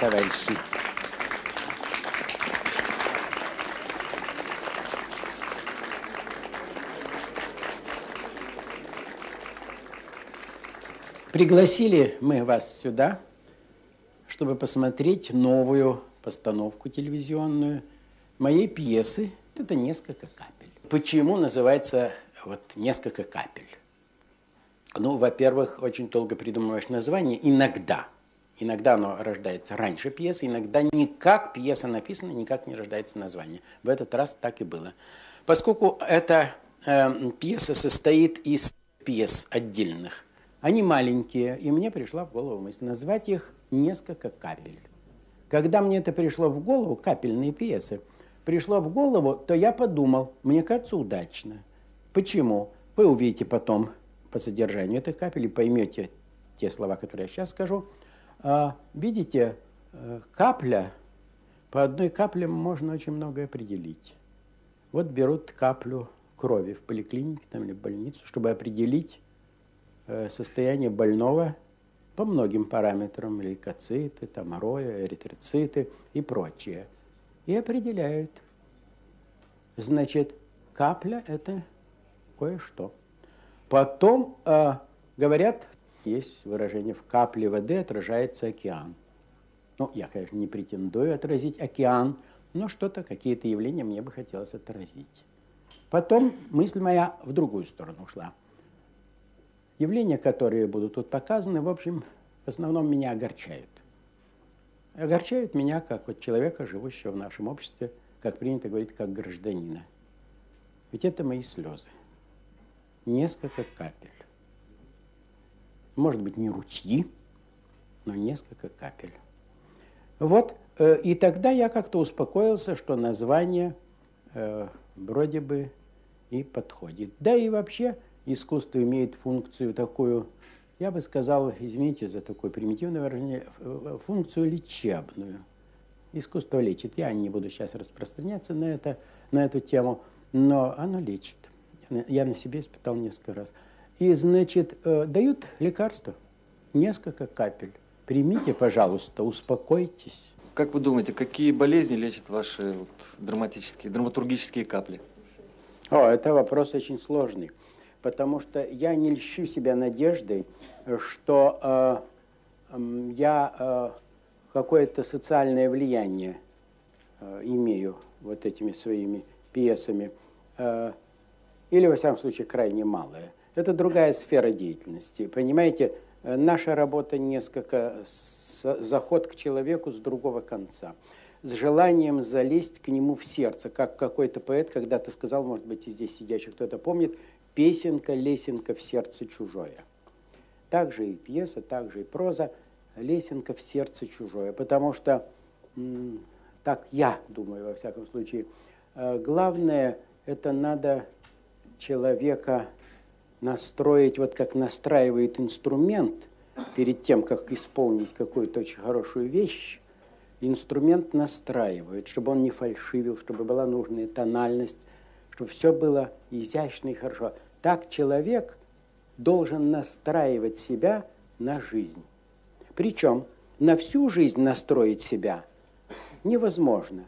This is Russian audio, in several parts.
Товарищи. Пригласили мы вас сюда, чтобы посмотреть новую постановку телевизионную моей пьесы. Это несколько капель. Почему называется вот несколько капель? Ну, во-первых, очень долго придумываешь название. Иногда. Иногда оно рождается раньше пьесы, иногда никак пьеса написана, никак не рождается название. В этот раз так и было. Поскольку эта э, пьеса состоит из пьес отдельных, они маленькие, и мне пришла в голову мысль назвать их несколько капель. Когда мне это пришло в голову, капельные пьесы, пришло в голову, то я подумал, мне кажется, удачно. Почему? Вы увидите потом по содержанию этих капель и поймете те слова, которые я сейчас скажу. А, видите, э, капля, по одной капле можно очень многое определить. Вот берут каплю крови в поликлинике там, или в больницу, чтобы определить Э, состояние больного по многим параметрам, лейкоциты, там, роя, эритроциты и прочее. И определяют. Значит, капля – это кое-что. Потом э, говорят, есть выражение, в капле воды отражается океан. Ну, я, конечно, не претендую отразить океан, но что-то, какие-то явления мне бы хотелось отразить. Потом мысль моя в другую сторону ушла – Явления, которые будут тут показаны, в общем, в основном меня огорчают. Огорчают меня как вот человека, живущего в нашем обществе, как принято говорить, как гражданина. Ведь это мои слезы. Несколько капель. Может быть, не ручьи, но несколько капель. Вот, э, и тогда я как-то успокоился, что название э, вроде бы и подходит. Да и вообще искусство имеет функцию такую, я бы сказал, извините за такое примитивное выражение, функцию лечебную. Искусство лечит. Я не буду сейчас распространяться на, это, на эту тему, но оно лечит. Я на себе испытал несколько раз. И, значит, э, дают лекарства, несколько капель. Примите, пожалуйста, успокойтесь. Как вы думаете, какие болезни лечат ваши вот, драматические, драматургические капли? О, это вопрос очень сложный потому что я не льщу себя надеждой, что э, э, я э, какое-то социальное влияние э, имею вот этими своими пьесами, э, или, во всяком случае, крайне малое. Это другая сфера деятельности. Понимаете, э, наша работа несколько заход к человеку с другого конца с желанием залезть к нему в сердце, как какой-то поэт когда-то сказал, может быть, и здесь сидящий кто-то помнит, песенка, лесенка в сердце чужое. Так же и пьеса, так же и проза, лесенка в сердце чужое. Потому что, так я думаю, во всяком случае, э, главное, это надо человека настроить, вот как настраивает инструмент перед тем, как исполнить какую-то очень хорошую вещь, инструмент настраивает, чтобы он не фальшивил, чтобы была нужная тональность, чтобы все было изящно и хорошо. Так человек должен настраивать себя на жизнь. Причем на всю жизнь настроить себя невозможно.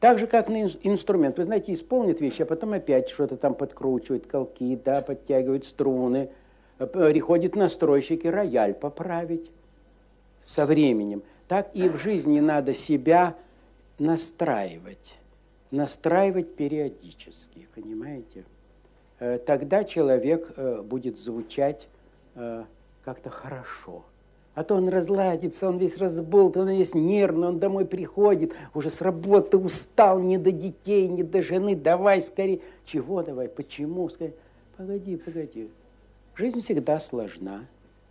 Так же, как на инструмент. Вы знаете, исполнит вещи, а потом опять что-то там подкручивает, колки, да, подтягивает струны. Приходит настройщик и рояль поправить со временем. Так и в жизни надо себя настраивать настраивать периодически, понимаете? Э, тогда человек э, будет звучать э, как-то хорошо. А то он разладится, он весь разболтан, он весь нервный, он домой приходит, уже с работы устал, не до детей, не до жены, давай скорее. Чего давай, почему? Скорее. Погоди, погоди. Жизнь всегда сложна,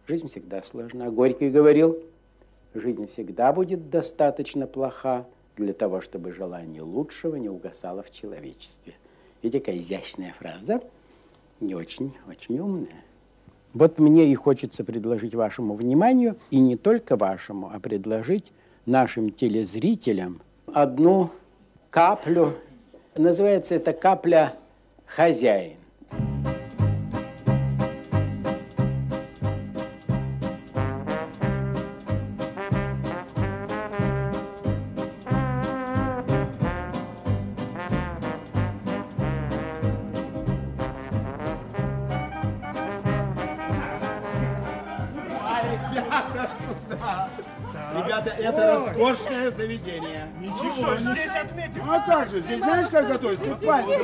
жизнь всегда сложна. Горький говорил, жизнь всегда будет достаточно плоха, для того, чтобы желание лучшего не угасало в человечестве. И такая изящная фраза, и очень, очень умная. Вот мне и хочется предложить вашему вниманию, и не только вашему, а предложить нашим телезрителям одну каплю. Называется это капля «Хозяин». Отметим. Ну а как же, здесь знаешь, как готовить? Тут пальцы.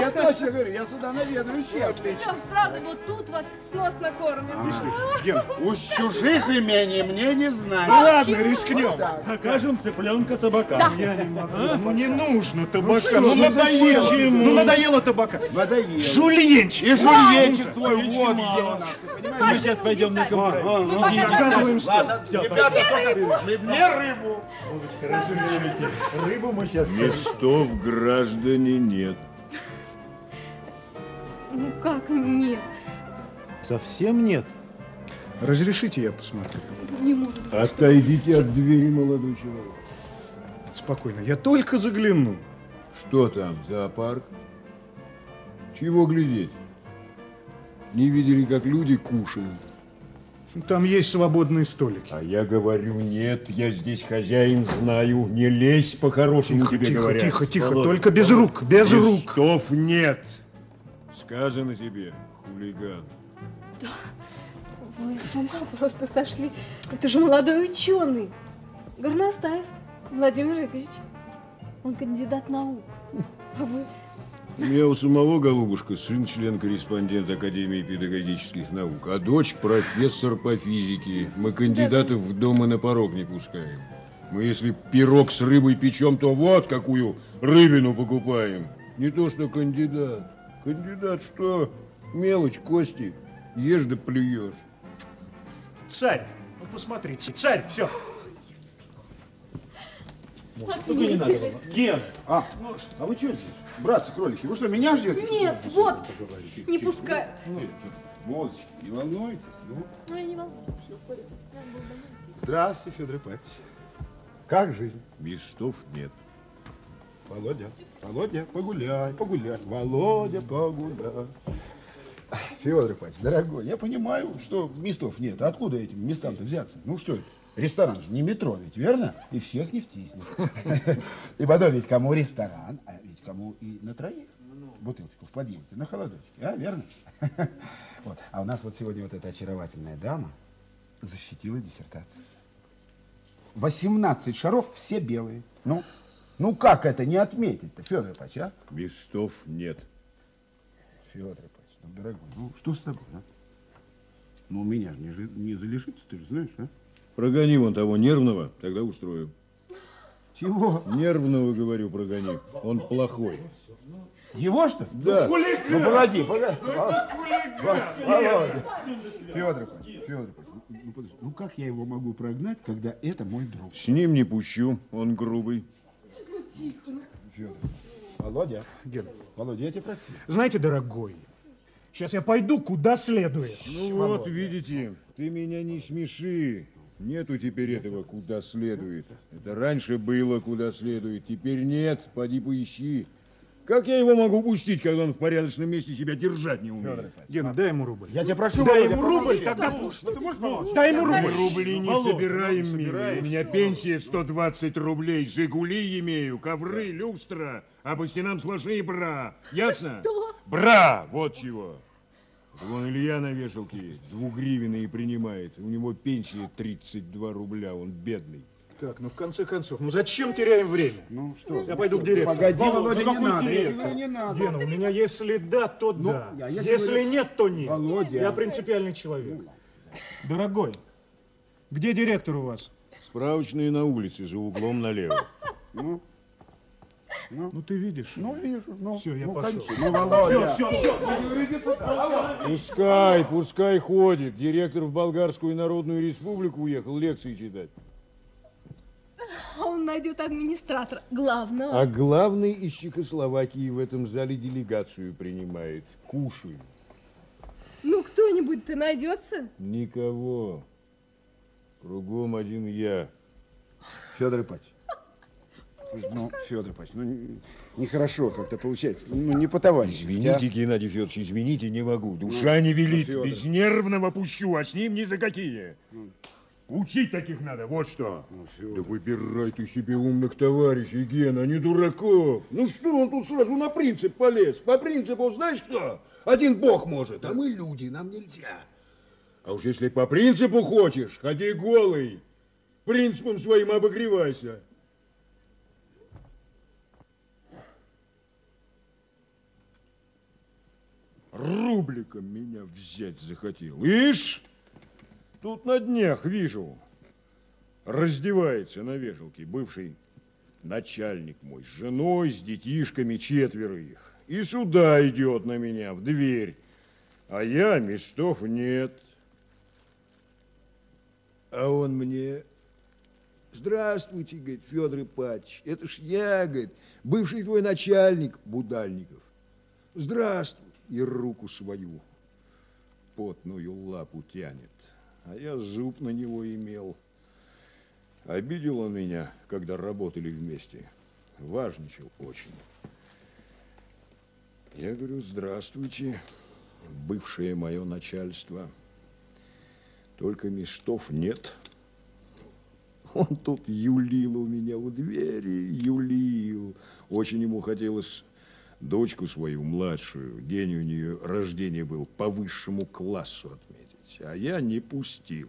Я точно говорю, я сюда наведывающий. Все, правда, вот тут вас сносно кормят. Ген, Уж чужих имений мне не знать. ладно, рискнем. Закажем цыпленка табака. Я не могу. Ну не нужно табака. что, Ну ну надоело. Ну надоело табака. Надоело. Жульенчик. И жульенчик твой вот где у нас, ты понимаешь? Мы сейчас пойдем на компромисс. Заказываем стол. Ладно, ребята, пока мне рыбу. Разумеете, рыбу мы сейчас... Местов граждане нет. Ну как нет? Совсем нет. Разрешите я посмотрю? Не может быть. Отойдите от двери, молодой человек. Спокойно, я только загляну. Что там, зоопарк? Чего глядеть? Не видели, как люди кушают? Там есть свободные столики. А я говорю, нет, я здесь хозяин, знаю. Не лезь по-хорошему, тебе тихо, говорят. тихо, тихо, Володя, только без рук, без рук. Листов нет. Сказано тебе, хулиган. Вы с ума просто сошли. Это же молодой ученый. Горностаев Владимир Яковлевич. Он кандидат наук. А вы... У меня у самого голубушка сын член-корреспондент Академии педагогических наук, а дочь профессор по физике. Мы кандидатов в дом и на порог не пускаем. Мы если пирог с рыбой печем, то вот какую рыбину покупаем. Не то что кандидат. Кандидат что? Мелочь, кости. Ешь да плюешь. Царь, ну посмотри, царь, все. Ген, А, а вы что здесь? Братцы кролики, вы что, меня ждете? Нет, вот, не пускай. Мозочки, не волнуйтесь. ну. Ну, я не волнуюсь. Здравствуйте, Федор Ипатьевич. Как жизнь? Местов нет. Володя, Володя, погуляй, погуляй. Володя, погуляй. Федор Ипатьевич, дорогой, я понимаю, что местов нет. Откуда этим местам-то взяться? Ну что это? Ресторан же не метро ведь, верно? И всех не втиснет. И потом ведь кому ресторан, а ведь кому и на троих бутылочку в подъезде, на холодочке, а, верно? Вот. А у нас вот сегодня вот эта очаровательная дама защитила диссертацию. 18 шаров, все белые. Ну, ну как это не отметить-то, Федор Ипач, а? Местов нет. Федор Ипач, ну, дорогой, ну что с тобой, а? Ну, у меня же не, не залежится, ты же знаешь, а? Прогони вон того нервного, тогда устрою. Чего? Нервного, говорю, прогони. Он плохой. Его что? Да. Ну, погоди, погоди. Володя. Федор Федор ну, ну, подожди, ну как я его могу прогнать, когда это мой друг? С ним не пущу, он грубый. Федор. Володя, Ген, Володя, я тебя просил. знаете, дорогой, сейчас я пойду куда следует. Ну вот, видите, ты меня не смеши. Нету теперь этого куда следует. Это раньше было куда следует, теперь нет. Поди поищи. Как я его могу пустить, когда он в порядочном месте себя держать не умеет? Ген, дай ему рубль. Я тебя прошу, Дай ему рубль, тогда пусть. ты можешь помочь? Дай ему рубль. Рубли не собираем, ну, милый. У меня пенсия 120 рублей. Жигули имею, ковры, люстра, а по стенам сплошные бра. Ясно? Что? Бра! Вот чего. Вон Илья на вешалке двугривенные принимает. У него пенсия 32 рубля, он бедный. Так, ну в конце концов, ну зачем теряем время? Ну что? Я пойду к директору. Погоди, Володя, ну не какой надо. Директор? не надо. Гена, у меня если да, то Ну, да. я- тебе если говорю- нет, то нет. Володя. Я принципиальный человек. Дорогой, где директор у вас? Справочные на улице, за углом налево. Ну, Ну ты видишь. ну, вижу. Ну, Всё, я ну, пошел. Ну, Володя. все, все. Пускай, пускай ходит. Директор в Болгарскую Народную Республику уехал лекции читать. А он найдет администратора. Главного. А главный из Чехословакии в этом зале делегацию принимает. Кушай. Ну, кто-нибудь-то найдется? Никого. Кругом один я. Федор Ипатьевич. Ну, Федор Ипатьевич, ну не- нехорошо как-то получается. Ну, не по-товарищески. Извините, Геннадий Федорович, извините, не могу. Душа не велит. Федор. Без нервного пущу, а с ним ни за какие. Учить таких надо, вот что. Да выбирай ты себе умных товарищей, Гена, а не дураков. Ну что он тут сразу на принцип полез? По принципу знаешь что? Один бог может, а мы люди, нам нельзя. А уж если по принципу хочешь, ходи голый. Принципом своим обогревайся. Рубликом меня взять захотел. Ишь, тут на днях вижу, раздевается на вешалке бывший начальник мой с женой, с детишками, четверо их. И сюда идет на меня в дверь, а я местов нет. А он мне, здравствуйте, говорит, Федор Ипатьевич, это ж я, говорит, бывший твой начальник Будальников. Здравствуй. И руку свою потную лапу тянет. А я зуб на него имел. Обидел он меня, когда работали вместе. Важничал очень. Я говорю, здравствуйте, бывшее мое начальство. Только местов нет. Он тут юлил у меня у двери, юлил. Очень ему хотелось дочку свою, младшую, день у нее рождения был, по высшему классу отметить. А я не пустил.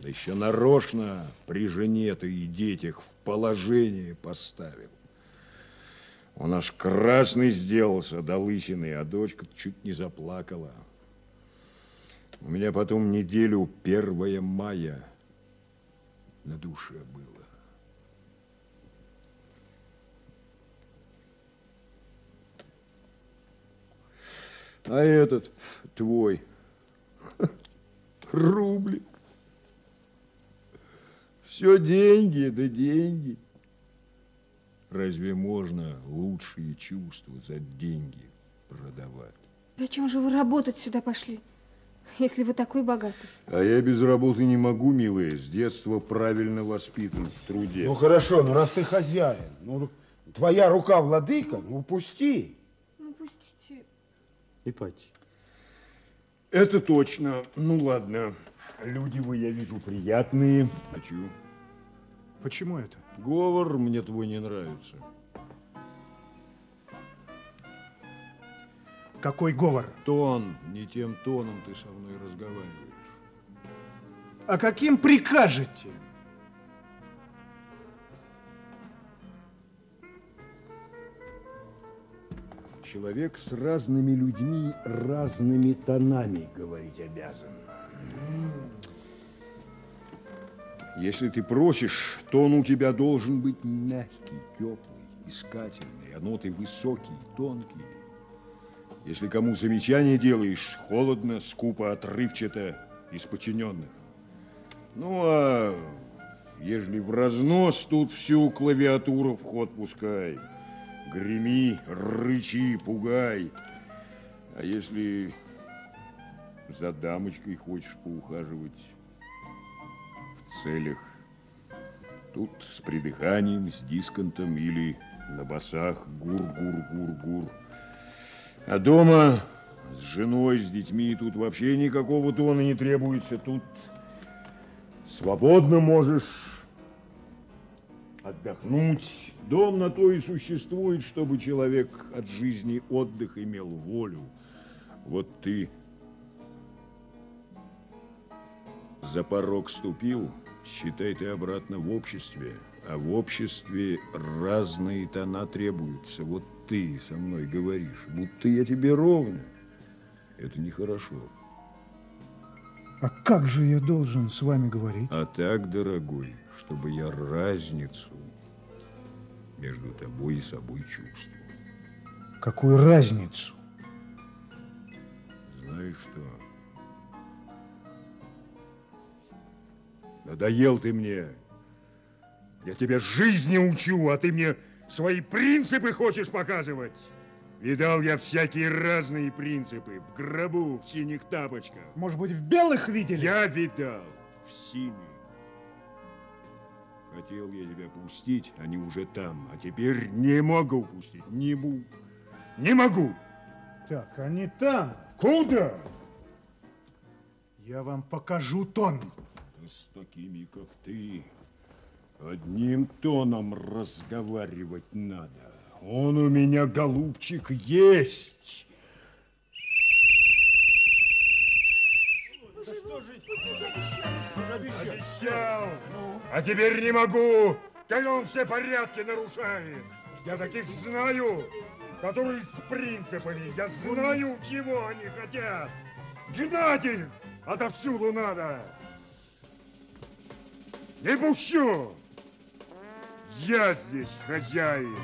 Да еще нарочно при жене-то и детях в положение поставил. Он аж красный сделался до лысины, а дочка чуть не заплакала. У меня потом неделю 1 мая на душе было. А этот твой рублик. Все деньги, да деньги. Разве можно лучшие чувства за деньги продавать? Зачем же вы работать сюда пошли, если вы такой богатый? А я без работы не могу, милая. С детства правильно воспитан в труде. Ну хорошо, ну раз ты хозяин, ну твоя рука владыка, ну пусти. Ипатьевич. Это точно. Ну ладно. Люди вы, я вижу, приятные. А чё? Почему это? Говор мне твой не нравится. Какой говор? Тон, не тем тоном ты со мной разговариваешь. А каким прикажете? Человек с разными людьми, разными тонами говорить обязан. Если ты просишь, тон у тебя должен быть мягкий, теплый, искательный, а ноты высокие, тонкие. Если кому замечание делаешь, холодно, скупо, отрывчато, из подчиненных. Ну, а ежели в разнос, тут всю клавиатуру в ход пускай. Греми, рычи, пугай. А если за дамочкой хочешь поухаживать в целях, тут с придыханием, с дисконтом или на басах гур-гур-гур-гур. А дома с женой, с детьми тут вообще никакого тона не требуется. Тут свободно можешь отдохнуть. Дом на то и существует, чтобы человек от жизни отдых имел волю. Вот ты за порог ступил, считай ты обратно в обществе. А в обществе разные тона требуются. Вот ты со мной говоришь, будто я тебе ровня. Это нехорошо. А как же я должен с вами говорить? А так, дорогой, чтобы я разницу между тобой и собой чувствовал. Какую разницу? Знаешь что? Надоел ты мне. Я тебя жизни учу, а ты мне свои принципы хочешь показывать? Видал я всякие разные принципы. В гробу, в синих тапочках. Может быть, в белых видели? Я видал в синих. Хотел я тебя пустить, они уже там. А теперь не могу пустить. Не могу. Не могу. Так, они там. Куда? Я вам покажу тон. С такими, как ты, одним тоном разговаривать надо. Он у меня, голубчик, есть. Обещал. А теперь не могу. Когда он все порядки нарушает. Я таких знаю, которые с принципами. Я знаю, чего они хотят. Гнать их отовсюду надо. Не пущу. Я здесь хозяин.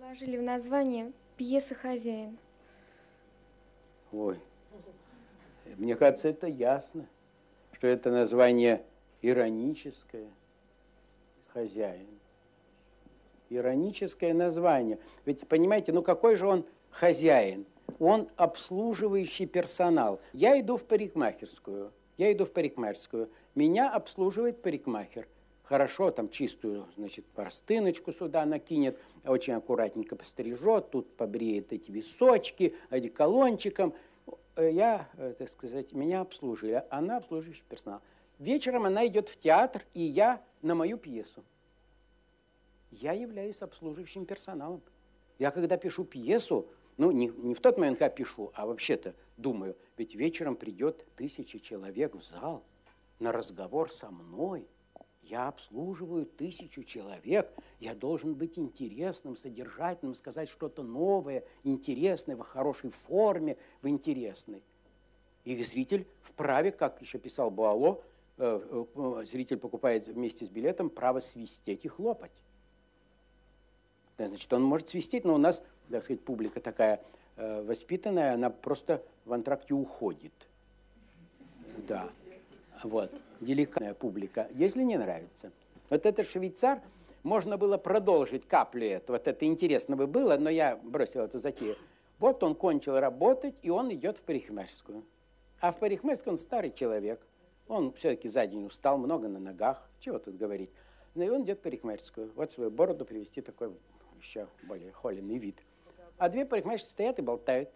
Вложили в название пьесы «Хозяин»? Ой, мне кажется, это ясно, что это название ироническое, хозяин. Ироническое название. Ведь, понимаете, ну какой же он хозяин? Он обслуживающий персонал. Я иду в парикмахерскую, я иду в парикмахерскую, меня обслуживает парикмахер. Хорошо, там чистую, значит, простыночку сюда накинет, очень аккуратненько пострижет, тут побреет эти височки, одеколончиком. Э, Я, э, так сказать, меня обслужили, она обслуживающий персонал. Вечером она идет в театр, и я на мою пьесу. Я являюсь обслуживающим персоналом. Я когда пишу пьесу, ну, не, не в тот момент, когда пишу, а вообще-то думаю, ведь вечером придет тысяча человек в зал на разговор со мной. Я обслуживаю тысячу человек. Я должен быть интересным, содержательным, сказать что-то новое, интересное, в хорошей форме, в интересной. И зритель вправе, как еще писал Буало, э, э, зритель покупает вместе с билетом право свистеть и хлопать. Значит, он может свистеть, но у нас, так сказать, публика такая э, воспитанная, она просто в антракте уходит. Да, вот, деликатная публика, если не нравится. Вот этот швейцар, можно было продолжить каплю этого, вот это интересно бы было, но я бросил эту затею. Вот он кончил работать, и он идет в парикмахерскую. А в парикмахерскую он старый человек. Он все-таки за день устал, много на ногах. Чего тут говорить? Ну и он идет в парикмахерскую. Вот свою бороду привести такой еще более холеный вид. А две парикмахерши стоят и болтают.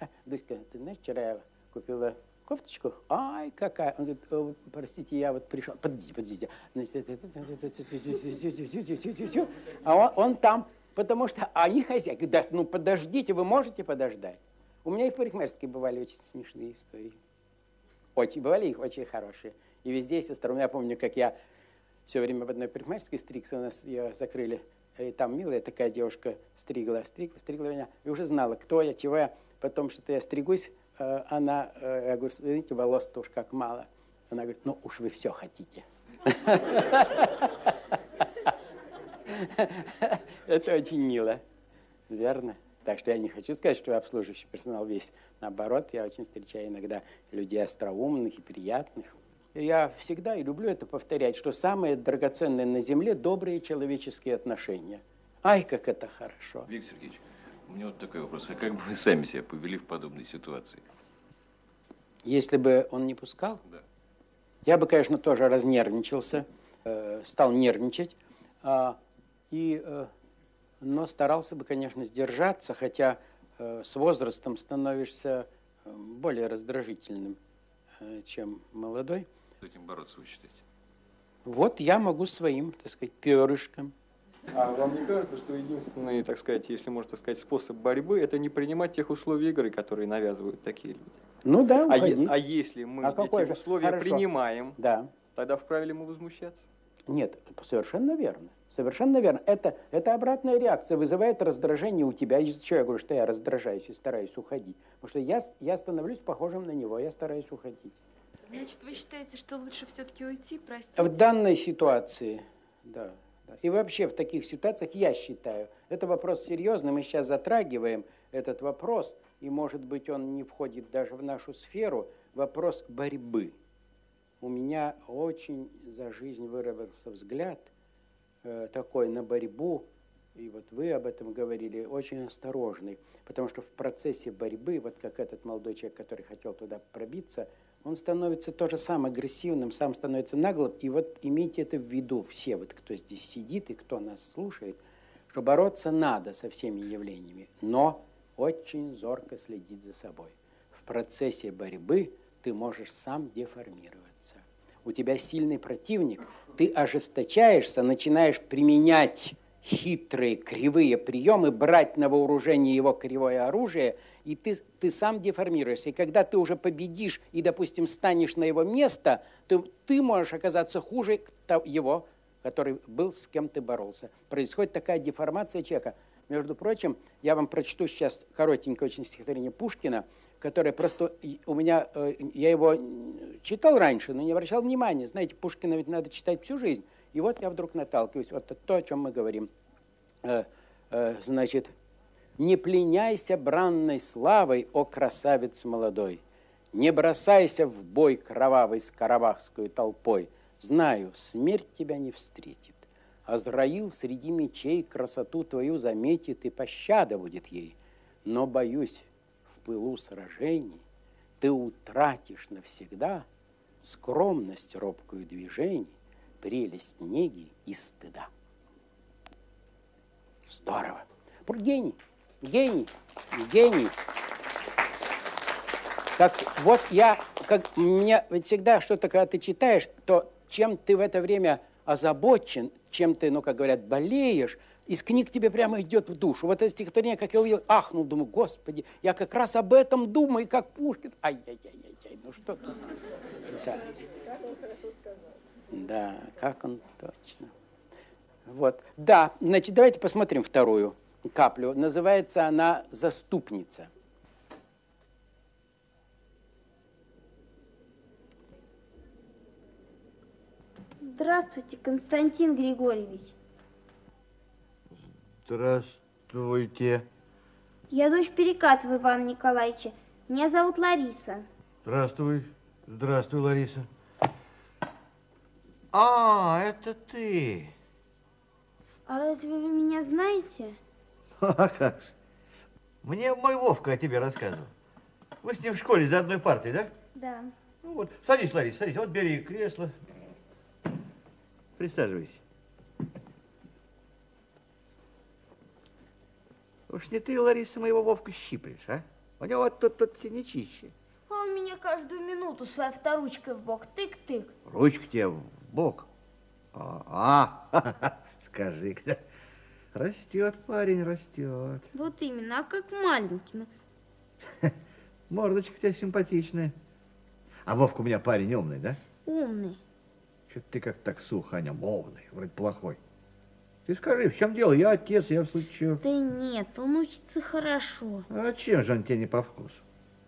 А, Дуська, ты знаешь, вчера я купила кофточку. Ай, какая. Он говорит, «О, простите, я вот пришел. Подождите, подождите. Значит, А он, он там, потому что они хозяйки. Да, ну подождите, вы можете подождать? У меня и в парикмахерской бывали очень смешные истории. Очень, бывали их очень хорошие. И везде есть остроумно. Я помню, как я все время в одной парикмахерской стригся, у нас ее закрыли. И там милая такая девушка стригла, стригла, стригла меня. И уже знала, кто я, чего я. Потом что-то я стригусь, э, она, э, я говорю, видите, волос-то уж как мало. Она говорит, ну уж вы все хотите. Это очень мило, верно? Так что я не хочу сказать, что обслуживающий персонал весь. Наоборот, я очень встречаю иногда людей остроумных и приятных. Я всегда и люблю это повторять, что самое драгоценное на земле – добрые человеческие отношения. Ай, как это хорошо. Виктор Сергеевич, у меня вот такой вопрос. А как бы вы сами себя повели в подобной ситуации? Если бы он не пускал, Да. я бы, конечно, тоже разнервничался, э, стал нервничать, а, и, э, но старался бы, конечно, сдержаться, хотя э, с возрастом становишься э, более раздражительным, э, чем молодой. С этим бороться вы считаете? Вот я могу своим, так сказать, перышком. А вам не кажется, что единственный, так сказать, если можно так сказать, способ борьбы, это не принимать тех условий игры, которые навязывают такие люди? Ну да, А, е- уходи. а если мы А какой эти же? условия Хорошо. принимаем, Да. тогда вправе ли мы возмущаться? Нет, совершенно верно. Совершенно верно. Это, это обратная реакция, вызывает раздражение у тебя. Из-за чего я говорю, что я раздражаюсь и стараюсь уходить? Потому что я, с- я становлюсь похожим на него, я стараюсь уходить. Значит, вы считаете, что лучше все-таки уйти, простить? В данной ситуации, да, И вообще в таких ситуациях, я считаю, это вопрос серьезный, мы сейчас затрагиваем этот вопрос, и, может быть, он не входит даже в нашу сферу, вопрос борьбы. У меня очень за жизнь выработался взгляд э, такой на борьбу, и вот вы об этом говорили, очень осторожный, потому что в процессе борьбы, вот как этот молодой человек, который хотел туда пробиться, он становится тоже сам агрессивным, сам становится наглым. И вот имейте это в виду все, вот кто здесь сидит и кто нас слушает, что бороться надо со всеми явлениями, но очень зорко следить за собой. В процессе борьбы ты можешь сам деформироваться. У тебя сильный противник, ты ожесточаешься, начинаешь применять хитрые, кривые приемы, брать на вооружение его кривое оружие, и ты, ты сам деформируешься. И когда ты уже победишь и, допустим, станешь на его место, то ты можешь оказаться хуже его, который был, с кем ты боролся. Происходит такая деформация человека. Между прочим, я вам прочту сейчас коротенькое очень стихотворение Пушкина, которое просто у меня, э, я его читал раньше, но не обращал внимания. Знаете, Пушкина ведь надо читать всю жизнь. И вот я вдруг наталкиваюсь, вот то, о чем мы говорим. Э, э, значит, «Не пленяйся бранной славой, о красавец молодой, не бросайся в бой кровавый с каравахской толпой. Знаю, смерть тебя не встретит. Азраил среди мечей красоту твою заметит, и пощада будет ей. Но, боюсь, в пылу сражений ты утратишь навсегда скромность робкую движений, прелесть неги и стыда. Здорово. Гений, гений, гений. Как вот я, как меня всегда что-то, когда ты читаешь, то чем ты в это время озабочен, чем ты, ну, как говорят, болеешь, из книг тебе прямо идет в душу. Вот это стихотворение, как я увидел, ахнул, думаю, господи, я как раз об этом думаю, как Пушкин. Ай-яй-яй-яй, ну что тут? Да. Да, как он точно. Вот. Да, значит, давайте посмотрим вторую каплю. Называется она «Заступница». Здравствуйте, Константин Григорьевич. Здравствуйте. Я дочь Перекатова Ивана Николаевича. Меня зовут Лариса. Здравствуй. Здравствуй, Лариса. А, это ты. А разве вы меня знаете? А как же. Мне мой Вовка о тебе рассказывал. Вы с ним в школе за одной партой, да? Да. Ну вот, садись, Ларис, садись. Вот бери кресло. Присаживайся. Уж не ты, Лариса, моего Вовка щиплешь, а? У него вот тут, тут синячище. А он меня каждую минуту своей авторучкой в бок тык-тык. Ручка тебе в бок. А, а скажи, растет парень, растет. Вот именно, а как маленький. Ну. Мордочка у тебя симпатичная. А Вовка у меня парень умный, да? Умный. Что-то ты как так сухо о нем, умный, вроде плохой. Ты скажи, в чем дело? Я отец, я в случае Да нет, он учится хорошо. А чем же он тебе не по вкусу?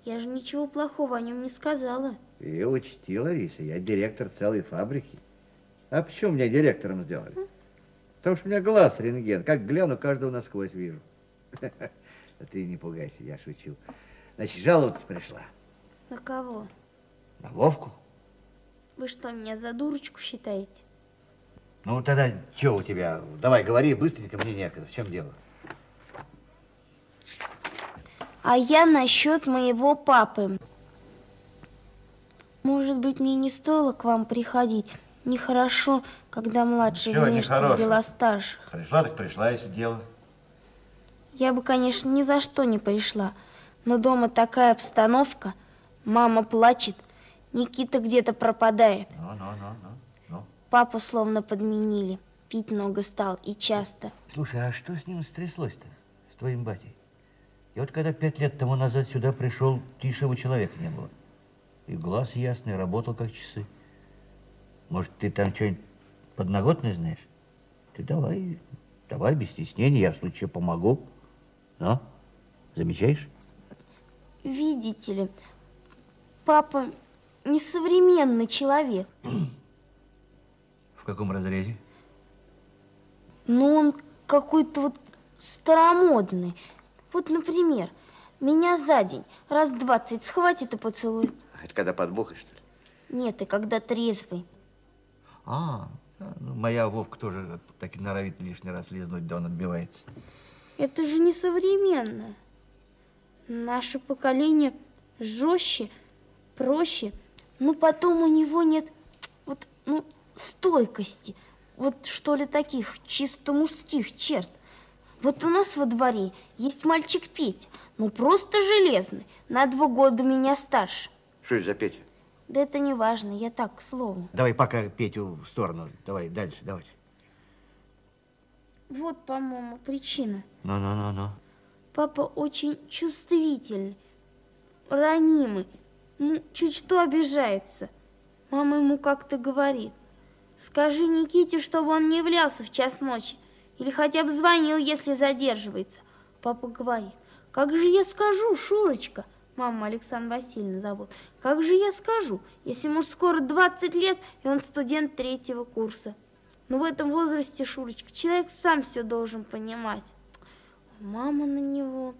Я же ничего плохого о нем не сказала. Ты учти, Лариса, я директор целой фабрики. А почему меня директором сделали? Потому что у меня глаз рентген. Как гляну, каждого насквозь вижу. А ты не пугайся, я шучу. Значит, жаловаться пришла. На кого? На Вовку. Вы что, меня за дурочку считаете? Ну, тогда что у тебя? Давай, говори быстренько, мне некогда. В чем дело? А я насчет моего папы. Может быть, мне не стоило к вам приходить? Нехорошо, когда младший Чего дела старших. Пришла, так пришла и сидела. Я бы, конечно, ни за что не пришла. Но дома такая обстановка. Мама плачет, Никита где-то пропадает. Ну, ну, ну, ну, ну. Папу словно подменили. Пить много стал и часто. Слушай, а что с ним стряслось-то, с твоим батей? Я вот когда пять лет тому назад сюда пришел, тишего человека не было. И глаз ясный, работал как часы. Может, ты там что-нибудь подноготное знаешь? Ты давай, давай без стеснения, я в случае помогу. Ну, замечаешь? Видите ли, папа несовременный человек. В каком разрезе? но он какой-то вот старомодный. Вот, например, меня за день раз двадцать схватит и поцелует. Это когда подбухаешь, что ли? Нет, и когда трезвый. А, ну, моя Вовка тоже так и норовит лишний раз лизнуть, да он отбивается. Это же не современное. Наше поколение жестче, проще, но потом у него нет вот, ну, стойкости, вот что ли таких чисто мужских черт. Вот у нас во дворе есть мальчик Петя, ну просто железный, на два года меня старше. Что это за Петя? Да это не важно, я так, к слову. Давай пока Петю в сторону. Давай дальше, давай. Вот, по-моему, причина. Ну-ну-ну-ну. Папа очень чувствительный, ранимый, ну, чуть что обижается. Мама ему как-то говорит, скажи Никите, чтобы он не являлся в час ночи, или хотя бы звонил, если задерживается. Папа говорит, как же я скажу, Шурочка, мама Александра Васильевна зовут, как же я скажу, если ему скоро 20 лет, и он студент третьего курса. Но в этом возрасте, Шурочка, человек сам все должен понимать. Мама на него.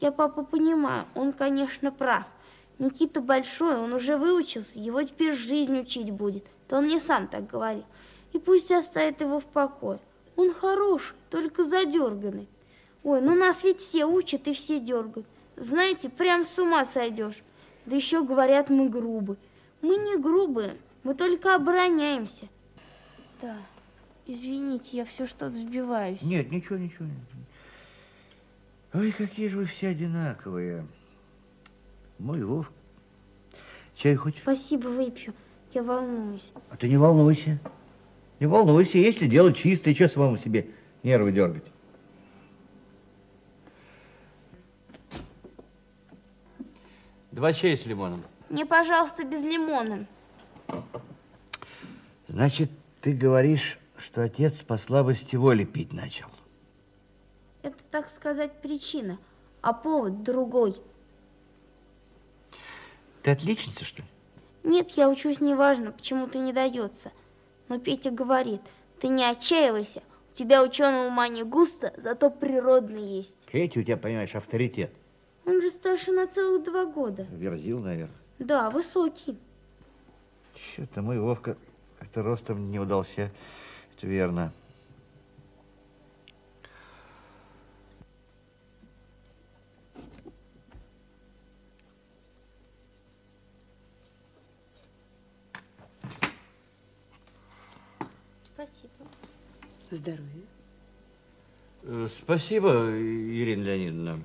Я папа понимаю, он, конечно, прав. Никита большой, он уже выучился, его теперь жизнь учить будет. То он мне сам так говорил. И пусть оставит его в покое. Он хороший, только задерганный. Ой, ну нас ведь все учат и все дергают. Знаете, прям с ума сойдешь. Да еще говорят, мы грубы. Мы не грубые, мы только обороняемся. Да, извините, я все что-то сбиваюсь. Нет, ничего, ничего. Ой, какие же вы все одинаковые. Мой Вов. Чай хочешь? Спасибо, выпью. Я волнуюсь. А ты не волнуйся. Не волнуйся, если дело чистое, что самому себе нервы дергать? Два чая с лимоном. Мне, пожалуйста, без лимона. Значит, ты говоришь, что отец по слабости воли пить начал. Это, так сказать, причина, а повод другой. Ты отличница, что ли? Нет, я учусь неважно, почему-то не дается. Но Петя говорит, ты не отчаивайся, у тебя ученого ума не густо, зато природный есть. Петя у тебя, понимаешь, авторитет. Он же старше на целых два года. Верзил, наверное. Да, высокий. Что-то мой Вовка как-то ростом не удался. Это верно. Спасибо. Здоровья. Э, Спасибо, Ирина Леонидовна.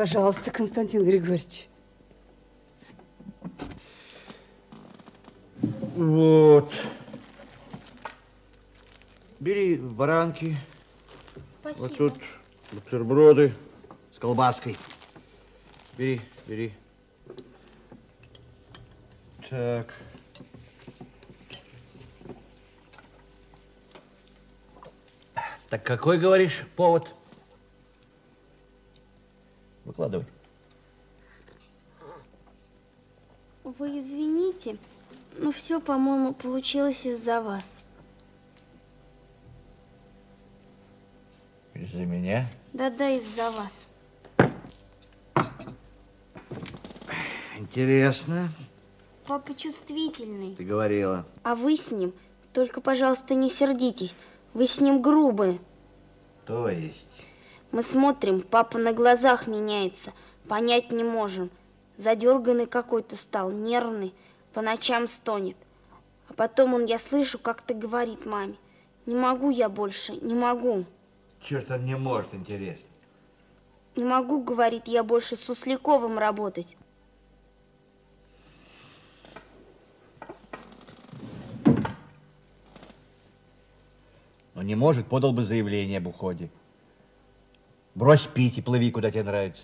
Пожалуйста, Константин Григорьевич. Вот. Бери баранки. Спасибо. Вот тут бутерброды с колбаской. Бери, бери. Так. Так какой, говоришь, повод? Выкладывай. Вы извините, но все, по-моему, получилось из-за вас. Из-за меня? Да-да, из-за вас. Интересно. Папа чувствительный. Ты говорила. А вы с ним, только, пожалуйста, не сердитесь. Вы с ним грубые. То есть? Мы смотрим, папа на глазах меняется. Понять не можем. Задерганный какой-то стал, нервный. По ночам стонет. А потом он, я слышу, как-то говорит маме. Не могу я больше, не могу. Черт он не может, интересно. Не могу, говорит, я больше с Усляковым работать. Но не может, подал бы заявление об уходе. Брось пить и плыви, куда тебе нравится.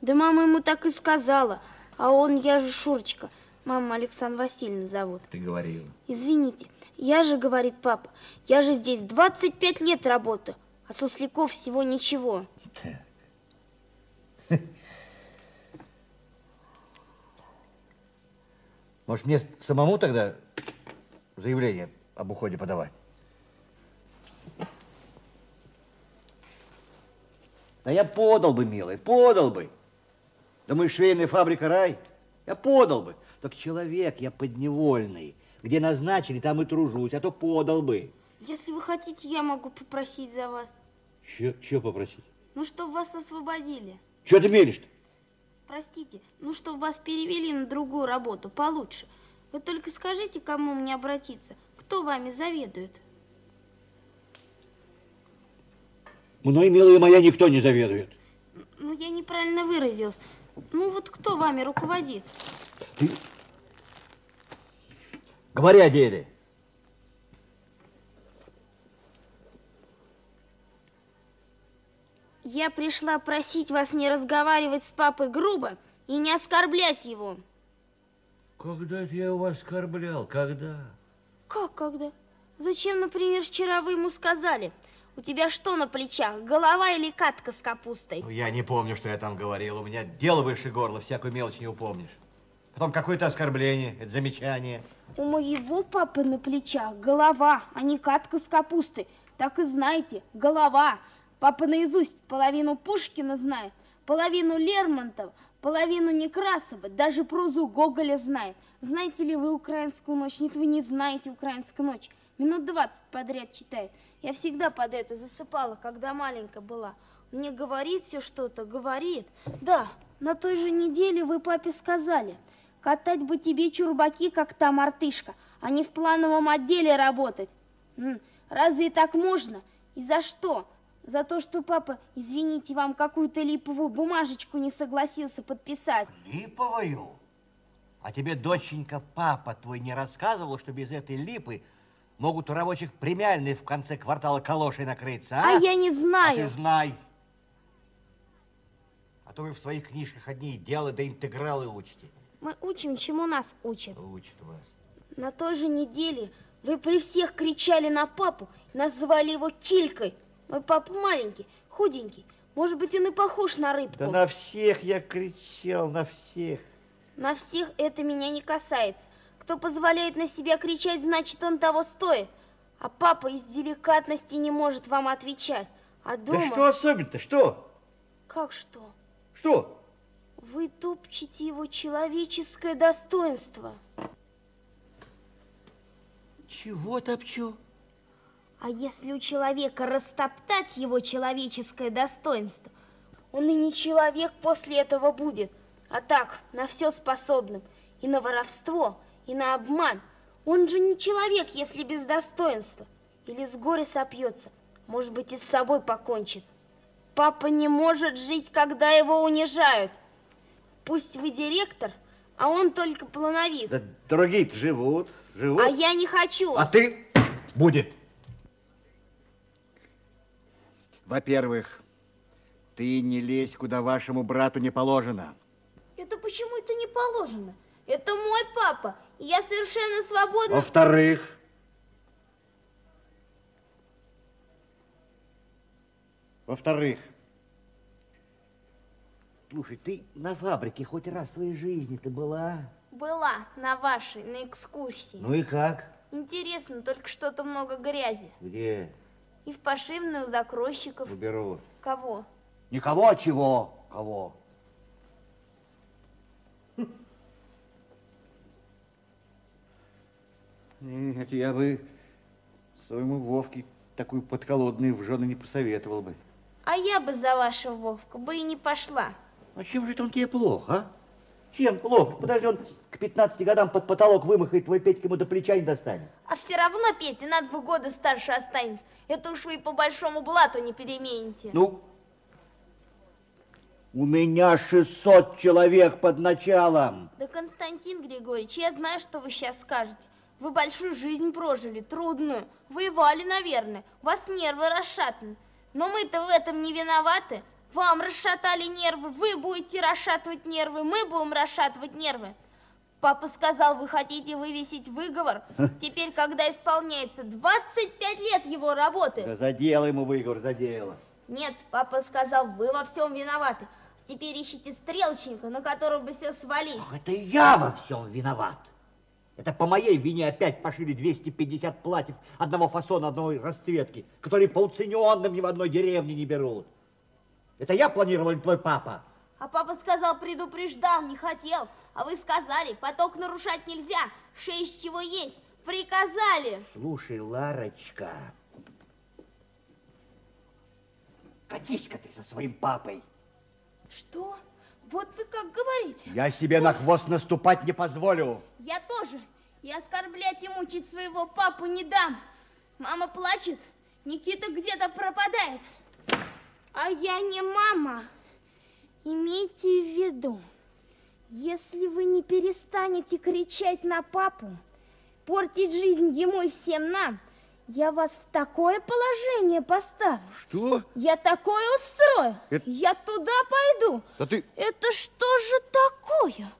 Да мама ему так и сказала. А он, я же Шурочка. Мама Александра Васильевна зовут. Ты говорила. Извините, я же, говорит папа, я же здесь 25 лет работаю, а Сусляков всего ничего. Может, мне самому тогда заявление об уходе подавать? Да я подал бы, милый, подал бы. Думаешь, швейная фабрика рай? Я подал бы. Так человек я подневольный. Где назначили, там и тружусь, а то подал бы. Если вы хотите, я могу попросить за вас. Че попросить? Ну, чтобы вас освободили. Че ты меришь-то? Простите, ну, чтобы вас перевели на другую работу, получше. Вы только скажите, к кому мне обратиться. Кто вами заведует? Мной, милая моя, никто не заведует. Ну, я неправильно выразилась. Ну, вот кто вами руководит? Ты... Говори о деле. Я пришла просить вас не разговаривать с папой грубо и не оскорблять его. Когда это я вас оскорблял? Когда? Как когда? Зачем, например, вчера вы ему сказали? У тебя что на плечах, голова или катка с капустой? Ну, я не помню, что я там говорил. У меня дело выше горла, всякую мелочь не упомнишь. Потом какое-то оскорбление, это замечание. У моего папы на плечах голова, а не катка с капустой. Так и знаете, голова. Папа наизусть половину Пушкина знает, половину Лермонтова, половину Некрасова, даже прозу Гоголя знает. Знаете ли вы украинскую ночь? Нет, вы не знаете украинскую ночь. Минут двадцать подряд читает. Я всегда под это засыпала, когда маленькая была. Мне говорит все что-то, говорит. Да, на той же неделе вы папе сказали, катать бы тебе чурбаки, как та мартышка, а не в плановом отделе работать. Разве так можно? И за что? За то, что папа, извините, вам какую-то липовую бумажечку не согласился подписать. Липовую? А тебе, доченька, папа твой не рассказывал, что без этой липы могут у рабочих премиальные в конце квартала калошей накрыться, а? А я не знаю. А ты знай. А то вы в своих книжках одни дело да интегралы учите. Мы учим, чему нас учат. Учат вас. На той же неделе вы при всех кричали на папу, называли его килькой. Мой папа маленький, худенький. Может быть, он и похож на рыбку. Да на всех я кричал, на всех. На всех это меня не касается. Кто позволяет на себя кричать, значит, он того стоит. А папа из деликатности не может вам отвечать. А дома... Да что особенно-то, что? Как что? Что? Вы топчете его человеческое достоинство. Чего топчу? А если у человека растоптать его человеческое достоинство, он и не человек после этого будет, а так, на все способным, и на воровство, и на обман. Он же не человек, если без достоинства. Или с горя сопьется, может быть, и с собой покончит. Папа не может жить, когда его унижают. Пусть вы директор, а он только плановик. Да другие-то живут, живут. А я не хочу. А ты будет. Во-первых, ты не лезь, куда вашему брату не положено. Это почему это не положено? Это мой папа, я совершенно свободна. Во-вторых, во-вторых, слушай, ты на фабрике хоть раз в своей жизни ты была? Была на вашей, на экскурсии. Ну и как? Интересно, только что-то много грязи. Где? И в пошивную у закройщиков. Уберу. Кого? Никого, а чего? Кого? Нет, я бы своему Вовке такую подколодную в жены не посоветовал бы. А я бы за вашего Вовку бы и не пошла. А чем же это он тебе плохо, а? Чем плохо? Подожди, он к 15 годам под потолок вымахает, твой Петька ему до плеча не достанет. А все равно Петя на два года старше останется. Это уж вы по большому блату не перемените. Ну, у меня 600 человек под началом. Да, Константин Григорьевич, я знаю, что вы сейчас скажете. Вы большую жизнь прожили, трудную. Воевали, наверное. У вас нервы расшатаны. Но мы-то в этом не виноваты. Вам расшатали нервы, вы будете расшатывать нервы, мы будем расшатывать нервы. Папа сказал, вы хотите вывесить выговор. Теперь, когда исполняется 25 лет его работы. Да за дело ему выговор, за дело. Нет, папа сказал, вы во всем виноваты. Теперь ищите стрелочника, на которого бы все свалить. Это я во всем виноват. Это по моей вине опять пошили 250 платьев одного фасона, одной расцветки, которые по уцененным ни в одной деревне не берут. Это я планировал или твой папа? А папа сказал, предупреждал, не хотел. А вы сказали, поток нарушать нельзя. Шесть чего есть. Приказали. Слушай, Ларочка, катись-ка ты со своим папой. Что? Вот вы как говорите. Я себе на хвост наступать не позволю. Я тоже. И оскорблять и мучить своего папу не дам. Мама плачет, Никита где-то пропадает. А я не мама. Имейте в виду, если вы не перестанете кричать на папу, портить жизнь ему и всем нам, я вас в такое положение поставлю. Что? Я такое устрою. Это- Я туда пойду. Да ты... Это что же такое?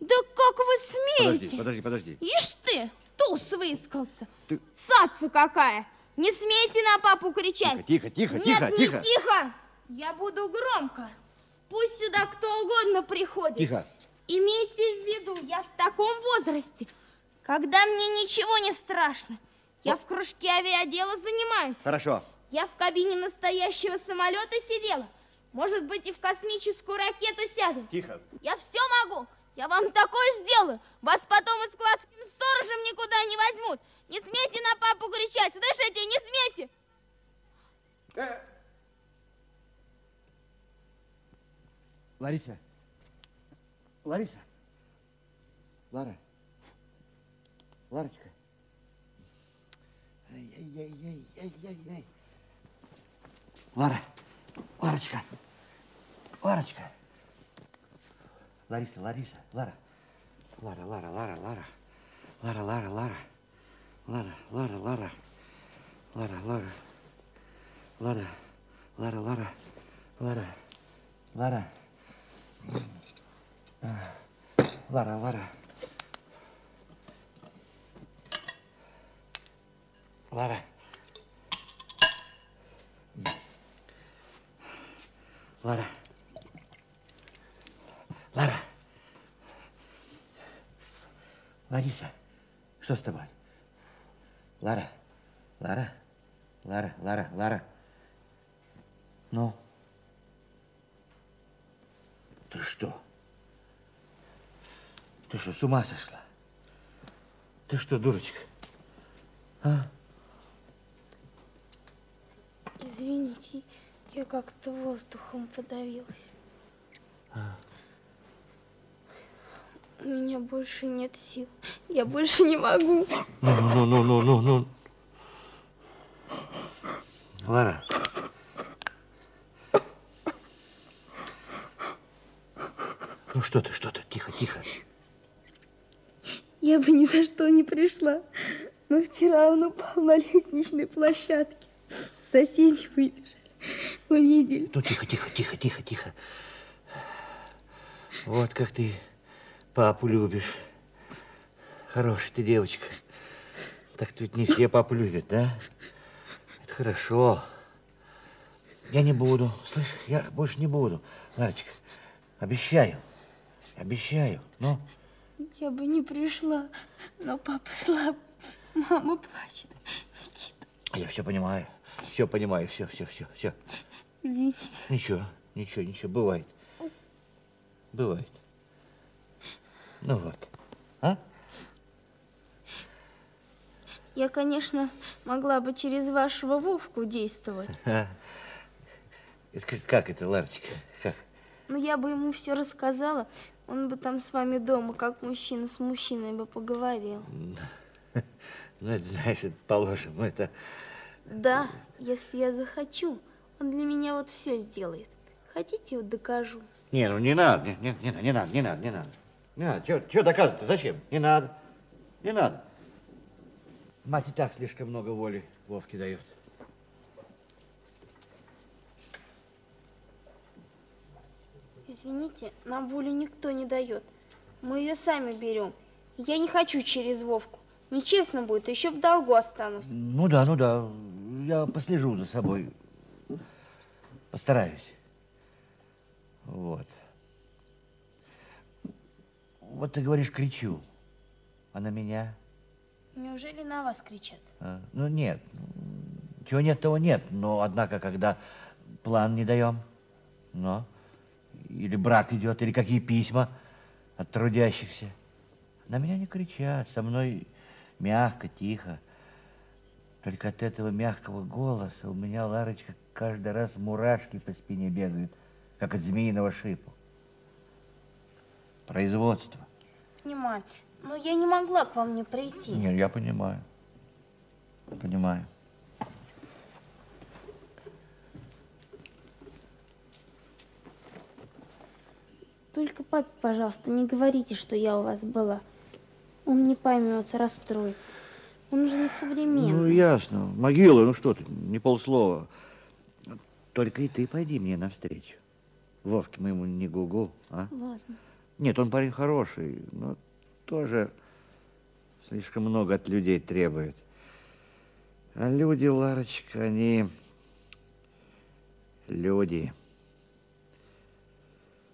Да как вы смеете? Подожди, подожди, подожди. Ишь ты, туз выискался. Ты- Цаца какая. Не смейте на папу кричать. Тихо, тихо, Нет, тихо, не тихо. тихо. Я буду громко. Пусть сюда кто угодно приходит. Тихо. Имейте в виду, я в таком возрасте, когда мне ничего не страшно. Я в кружке авиадела занимаюсь. Хорошо. Я в кабине настоящего самолета сидела. Может быть, и в космическую ракету сяду. Тихо. Я все могу. Я вам такое сделаю. Вас потом и с класским сторожем никуда не возьмут. Не смейте на папу кричать. Слышите? Не смейте. Лариса. Лариса. Лара. Ларочка. Ай-яй-яй-яй-яй-яй. Лара. Ларочка. Ларочка. Лариса, Лариса, Лара. Лара, Лара, Лара, Лара. Лара, Лара, Лара. Лара, Лара, Лара. Лара, Лара. Лара. Лара, Лара. Лара. Лара. А, Лара, Лара. Лара. Лара. Лара. Лариса, что с тобой? Лара. Лара. Лара, Лара, Лара. Ну? Ты что? Ты что, с ума сошла? Ты что, дурочка? А? Извините, я как-то воздухом подавилась. А. У меня больше нет сил. Я больше не могу. Ну, ну, ну, ну, ну, ну. Лара. Ну что ты, что ты, тихо, тихо. Я бы ни за что не пришла. Но вчера он упал на лестничной площадке. Соседи выбежали. Вы видели? Ну, тихо, тихо, тихо, тихо, тихо. Вот как ты папу любишь. Хорошая ты девочка. Так ведь не все папу любят, да? Это хорошо. Я не буду, слышь, я больше не буду. Ларочка, обещаю, обещаю, ну. Я бы не пришла, но папа слаб. Мама плачет. Я все понимаю, все понимаю, все, все, все, все. Извините. Ничего, ничего, ничего, бывает. Бывает. Ну вот. А? Я, конечно, могла бы через вашего Вовку действовать. А. Это как, это, Ларочка? Как? Но я бы ему все рассказала. Он бы там с вами дома, как мужчина с мужчиной бы поговорил. Ну, это, знаешь, это положим. Ну, это... Да, если я захочу, он для меня вот все сделает. Хотите, вот докажу. Не, ну не надо, не, не, не, не надо, не надо, не надо. Не надо. Что доказывать-то? Зачем? Не надо. Не надо. Мать и так слишком много воли Вовке дает. Извините, нам волю никто не дает. Мы ее сами берем. Я не хочу через Вовку. Нечестно будет, еще в долгу останусь. Ну да, ну да. Я послежу за собой. Постараюсь. Вот. Вот ты говоришь, кричу. А на меня? Неужели на вас кричат? А, Ну нет. Чего нет, того нет. Но, однако, когда план не даем, Но. Или брак идет, или какие письма от трудящихся. На меня не кричат, со мной мягко, тихо. Только от этого мягкого голоса у меня, Ларочка, каждый раз мурашки по спине бегают, как от змеиного шипа. Производство. Понимаю. Но я не могла к вам не прийти. Нет, я понимаю. Понимаю. Только папе, пожалуйста, не говорите, что я у вас была. Он не поймет, расстроится. Он же не современный. Ну, ясно. Могила, ну что ты, не полслова. Только и ты пойди мне навстречу. Вовке моему не гугу, а? Ладно. Нет, он парень хороший, но тоже слишком много от людей требует. А люди, Ларочка, они люди.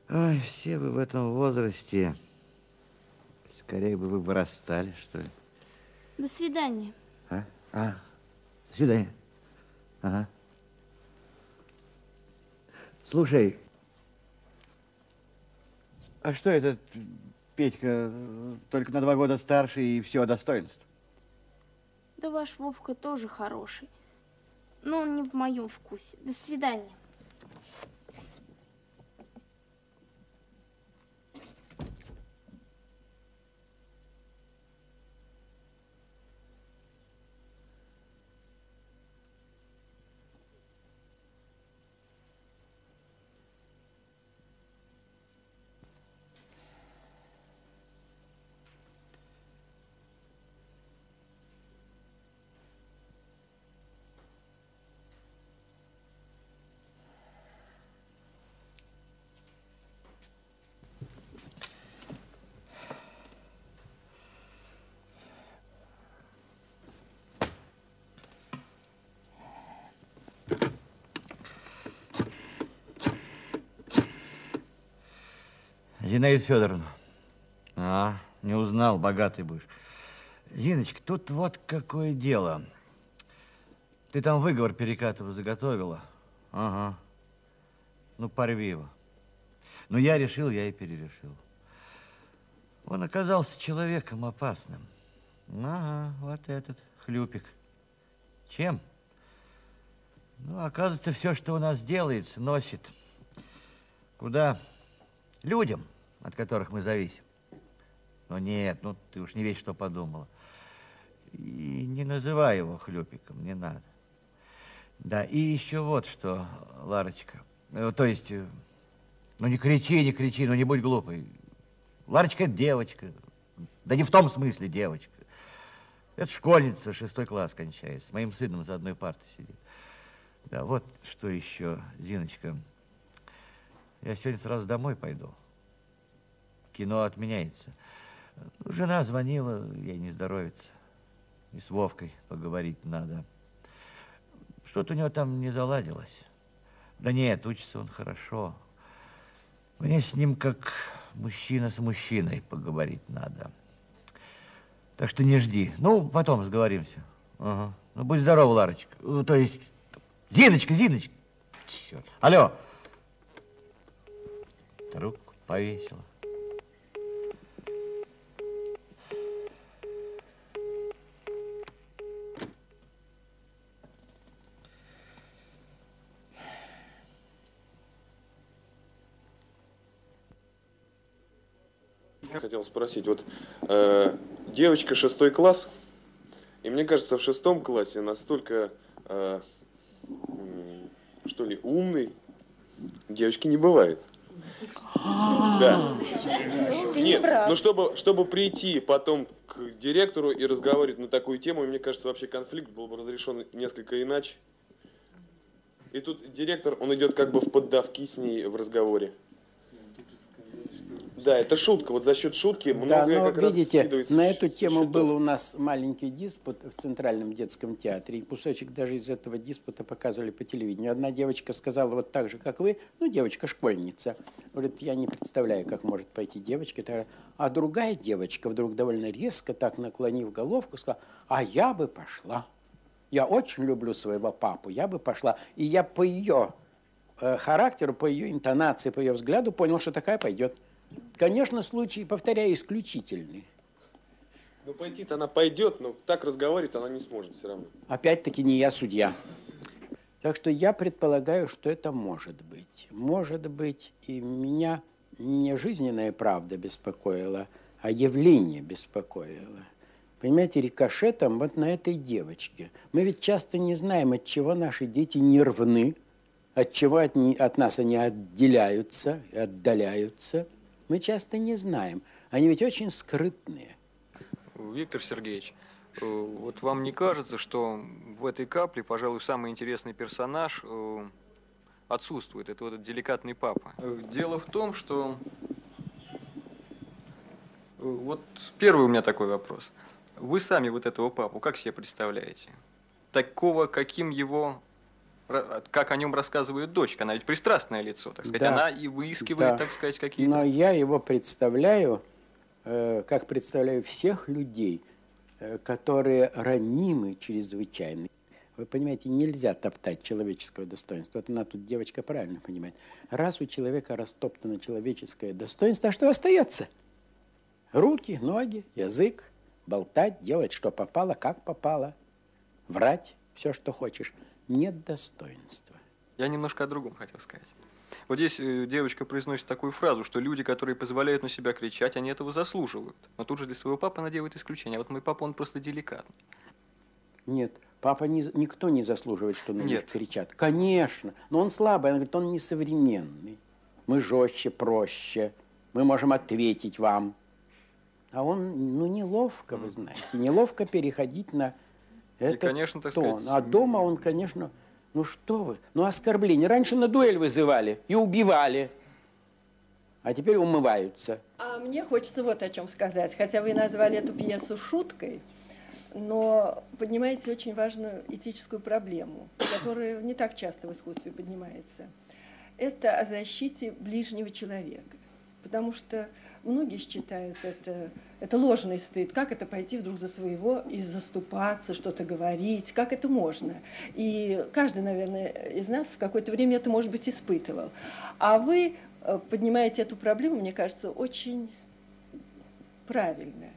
Ой, все вы в этом возрасте, скорее бы вы вырастали, что ли. До свидания. А? А, до свидания. Ага. Слушай, а что этот Петька только на два года старше и все достоинств? Да ваш Вовка тоже хороший. Но он не в моем вкусе. До свидания. Зинаида Федоровна. А, не узнал, богатый будешь. Зиночка, тут вот какое дело. Ты там выговор Перекатова заготовила? Ага. Ну, порви его. Ну, я решил, я и перерешил. Он оказался человеком опасным. Ага, вот этот хлюпик. Чем? Ну, оказывается, все, что у нас делается, носит. Куда? Людям от которых мы зависим. Но нет, ну ты уж не весь что подумала. И не называй его хлюпиком, не надо. Да, и еще вот что, Ларочка. Э, то есть, э, ну не кричи, не кричи, ну не будь глупой. Ларочка это девочка. Да не в том смысле девочка. Это школьница, шестой класс кончает. С моим сыном за одной партой сидит. Да, вот что еще, Зиночка. Я сегодня сразу домой пойду кино отменяется. Жена звонила, ей не здоровится. И с Вовкой поговорить надо. Что-то у него там не заладилось. Да нет, учится он хорошо. Мне с ним как мужчина с мужчиной поговорить надо. Так что не жди. Ну, потом сговоримся. Ага. Ну, будь здорова, Ларочка. Э, то есть, Зиночка, Зиночка. Черт. Алло. Трубку повесила. Хотел спросить. Вот э, девочка шестой класс, и мне кажется, в шестом классе настолько, э, что ли, умный девочки не бывает. Да. Нет, ну чтобы, чтобы прийти потом к директору и разговаривать на такую тему, мне кажется, вообще конфликт был бы разрешен несколько иначе. И тут директор, он идет как бы в поддавки с ней в разговоре. Да, это шутка. Вот за счет шутки Да, многое но как раз видите, скидывается на эту тему счетов. был у нас маленький диспут в Центральном детском театре, и кусочек даже из этого диспута показывали по телевидению. Одна девочка сказала вот так же, как вы, ну, девочка-школьница, говорит, я не представляю, как может пойти девочка. А другая девочка вдруг довольно резко, так наклонив головку, сказала, а я бы пошла. Я очень люблю своего папу, я бы пошла. И я по ее э, характеру, по ее интонации, по ее взгляду понял, что такая пойдет. Конечно, случай, повторяю, исключительный. Ну, пойти-то она пойдет, но так разговаривать она не сможет все равно. Опять-таки не я судья. Так что я предполагаю, что это может быть. Может быть, и меня не жизненная правда беспокоила, а явление беспокоило. Понимаете, рикошетом вот на этой девочке. Мы ведь часто не знаем, от чего наши дети нервны, от чего от, не- от нас они отделяются, отдаляются. Мы часто не знаем. Они ведь очень скрытные. Виктор Сергеевич, э, вот вам не кажется, что в этой капле, пожалуй, самый интересный персонаж э, отсутствует? Это вот этот деликатный папа. Э, Дело в том, что... Вот первый у меня такой вопрос. Вы сами вот этого папу как себе представляете? Такого, каким его... Как о нем рассказывает дочка. Она ведь пристрастное лицо, так сказать. Да. Она и выискивает, Да. так сказать, какие-то... Но я его представляю, э, как представляю всех людей, э, которые ранимы чрезвычайно. Вы понимаете, нельзя топтать человеческого достоинства. Вот она тут, девочка, правильно понимает. Раз у человека растоптано человеческое достоинство, а что остается? Руки, ноги, язык, болтать, делать, что попало, как попало, врать, все, что хочешь. Нет достоинства. Я немножко о другом хотел сказать. Вот здесь э, девочка произносит такую фразу, что люди, которые позволяют на себя кричать, они этого заслуживают. Но тут же для своего папы она делает исключение. А вот мой папа, он просто деликатный. Нет, папа не, никто не заслуживает, что на них Нет. кричат. Конечно, но он слабый, он говорит, он несовременный. Мы жестче, проще, мы можем ответить вам. А он, ну, неловко, вы знаете, неловко переходить на этот конечно, так тон. сказать, А дома он, конечно, ну что вы, ну оскорбление. Раньше на дуэль вызывали и убивали, а теперь умываются. А мне хочется вот о чем сказать. Хотя вы назвали эту пьесу шуткой, но поднимаете очень важную этическую проблему, которая не так часто в искусстве поднимается. Это о защите ближнего человека. Потому что многие считают это, это ложный стыд. Как это пойти вдруг за своего и заступаться, что-то говорить? Как это можно? И каждый, наверное, из нас в какое-то время это, может быть, испытывал. А вы э, поднимаете эту проблему, мне кажется, очень правильно.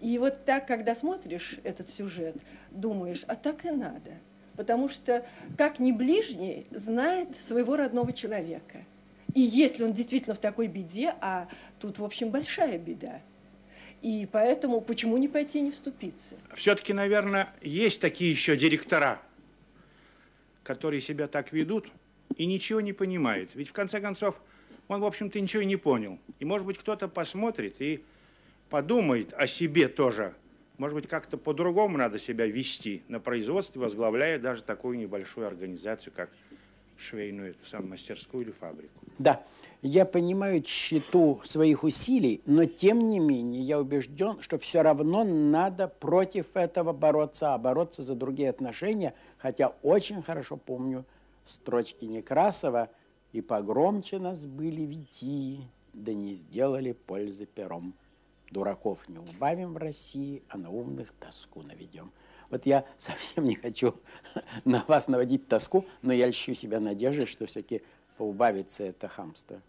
И вот так, когда смотришь этот сюжет, думаешь, а так и надо. Потому что как ни ближний знает своего родного человека. И если он действительно в такой беде, а тут, в общем, большая беда, и поэтому почему не пойти и не вступиться? Все-таки, наверное, есть такие еще директора, которые себя так ведут и ничего не понимают. Ведь, в конце концов, он, в общем-то, ничего и не понял. И, может быть, кто-то посмотрит и подумает о себе тоже. Может быть, как-то по-другому надо себя вести на производстве, возглавляя даже такую небольшую организацию, как швейную сам, мастерскую или фабрику. Да, я понимаю тщету своих усилий, но тем не менее я убежден, что все равно надо против этого бороться, а бороться за другие отношения, хотя очень хорошо помню строчки Некрасова «И погромче нас были витии, да не сделали пользы пером. Дураков не убавим в России, а на умных тоску наведем». Вот я совсем не хочу на вас наводить тоску, но я льщу себя надеждой, что все-таки поубавится это хамство.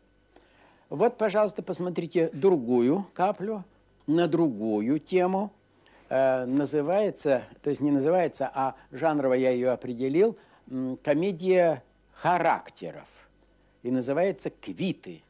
Вот, пожалуйста, посмотрите другую каплю на другую тему. Э, называется, то есть не называется, а жанрово я ее определил, комедия характеров. И называется «Квиты».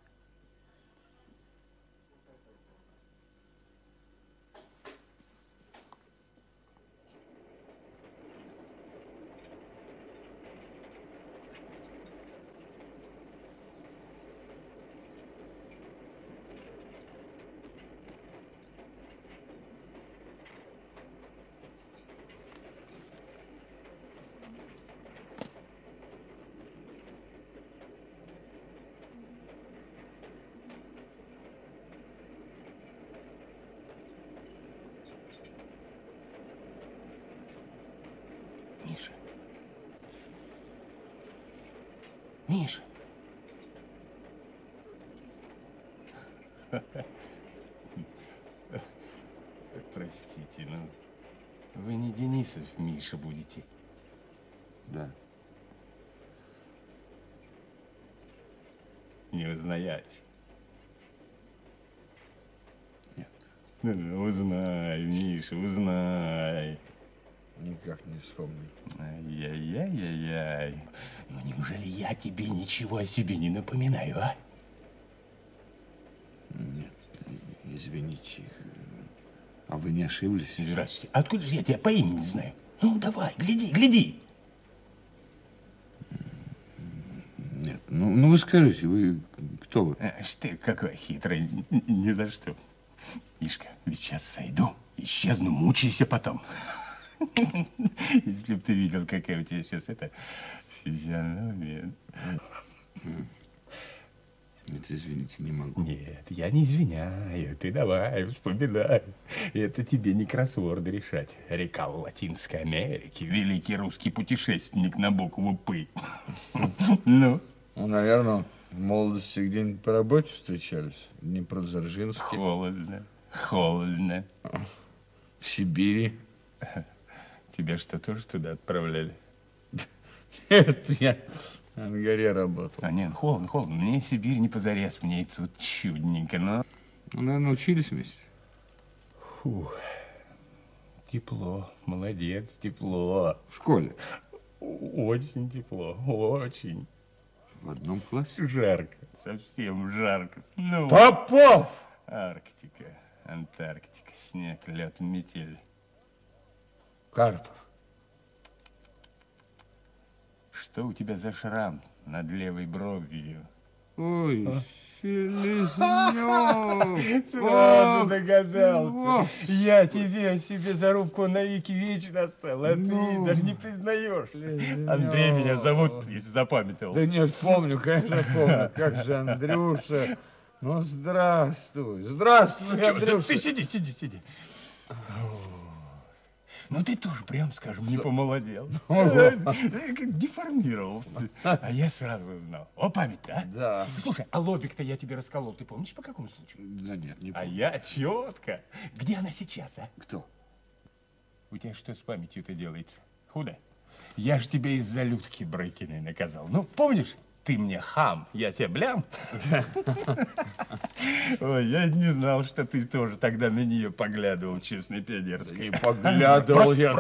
Миша. Миша. Простите, но вы не Миша, будете. Да. не узнать. Нет. Ну, ну, узнай, Миша, узнай. Никак не вспомню. Ай-яй-яй-яй-яй. Ну, неужели я тебе ничего о себе не напоминаю, а? Нет, извините. А вы не ошиблись? Здравствуйте. Откуда же я тебя по имени знаю? Ну, давай, гляди, гляди. Нет, ну, ну вы скажите, вы кто вы? Аж ты какой хитрый, ни за что. Мишка, ведь сейчас сойду, исчезну, мучайся потом. Если бы ты видел, какая у тебя сейчас эта физиономия. Нет, извините, не могу. Нет, я не извиняю. Ты давай, вспоминай. Это тебе не кроссворды решать. Река Латинской Америки, великий русский путешественник на букву «П». Ну? Ну, наверное, в молодости где-нибудь по работе встречались. В Днепродзержинске. Холодно, холодно. В Сибири. Тебя что, тоже туда отправляли? Нет, я на горе работал. А нет, холодно, холодно. Мне Сибирь не позарез, мне и тут чудненько, но... Ну, наверное, учились вместе. Фух. Тепло, молодец, тепло. В школе? Очень тепло, очень. В одном классе? Жарко, совсем жарко. Ну, Попов! Арктика, Антарктика, снег, лед, метель. Карпов. Что у тебя за шрам над левой бровью? Ой, А? Селезнев! Сразу Ох, догадался. Я тебе себе зарубку на веки вечно оставил, а Ну, ты даже не признаешь. Андрей меня зовут, если запамятовал. Да нет, помню, конечно, помню. Как же Андрюша. Ну, здравствуй. Здравствуй, Андрюша. Ты сиди, сиди, сиди. Ну ты тоже, прям скажем, не помолодел. Как деформировался. А я сразу знал. О, память, да? Да. Слушай, а лобик-то я тебе расколол, ты помнишь по какому случаю? Да нет, не А помню. я четко. Где она сейчас, а? Кто? У тебя что с памятью-то делается? Худо? Я же тебя из-за Людки Брыкиной наказал. Ну, помнишь? Ты мне хам, я тебе блям. Ой, я не знал, что ты тоже тогда на нее поглядывал, честно, пионерской. не поглядывал я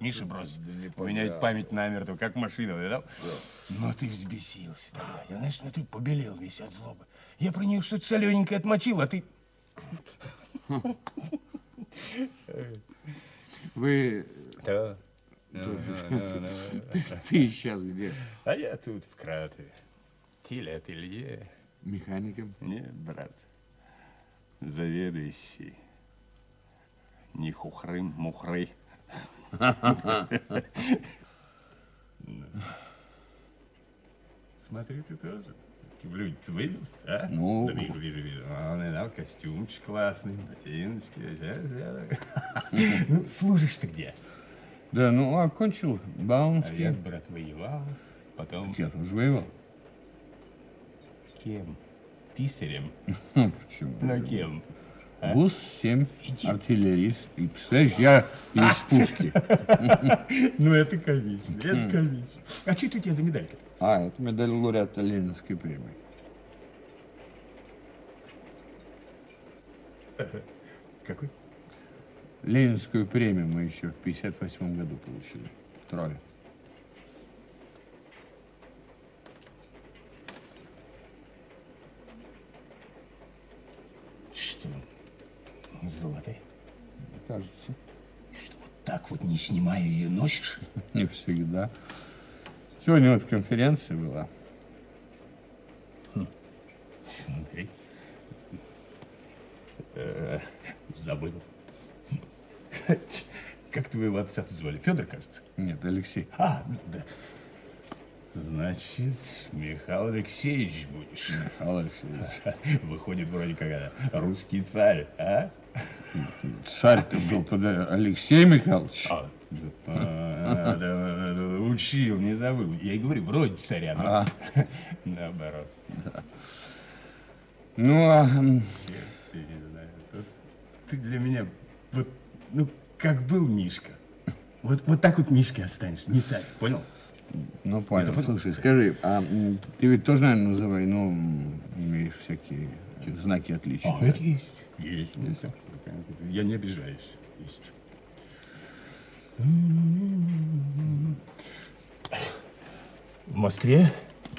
Миша, брось. У меня ведь память намертво, как машина, видал? Но ты взбесился тогда. Я, знаешь, смотрю, побелел весь от злобы. Я про нее что-то солененькое отмочил, а ты... Вы... Да. Ты, ты сейчас где? А я тут в кратере. Телеателье. Механиком? Нет, брат. Заведующий. Не хухрым, мухрый. Ну. Смотри, ты тоже. Блюдь, ты выбился, а? Ну. Да вижу, вижу, вижу. А, Он и дал костюмчик классный, ботиночки. Сейчас, сейчас. Ну, служишь ты где? Да, ну, окончил А я, Баумский. брат, воевал. Потом... Я тоже воевал. Кем? Писарем? Почему? Ну, кем? А? ГУС-7, артиллерист. И, представляешь, я из пушки. Ну, это комично, это комично. А что это у тебя за медалька? А, это медаль лауреата Ленинской премии. Какой? Ленинскую премию мы еще в 58 году получили. Трое. Что? Золотой? Кажется. Что, вот так вот не снимая ее носишь? Не всегда. Сегодня вот конференция была. Смотри. Э, Забыл. Как твоего отца звали? Федор, кажется? Нет, Алексей. А, да. Значит, Михаил Алексеевич будешь. Михаил Алексеевич. Выходит, вроде как а, русский царь, а? Царь-то был под Алексей Михайлович. А, да, да, да, учил, не забыл. Я и говорю, вроде царя, но А. наоборот. Ну, а Ты для меня вот, ну, как был Мишка. Вот, вот так вот Мишкой останешься, не царь, понял? ну понял. Это потом. Слушай, скажи, а ты ведь тоже, наверное, за войну м, всякие знаки отличия. А, это есть. Есть. есть. Я не обижаюсь. Есть. В Москве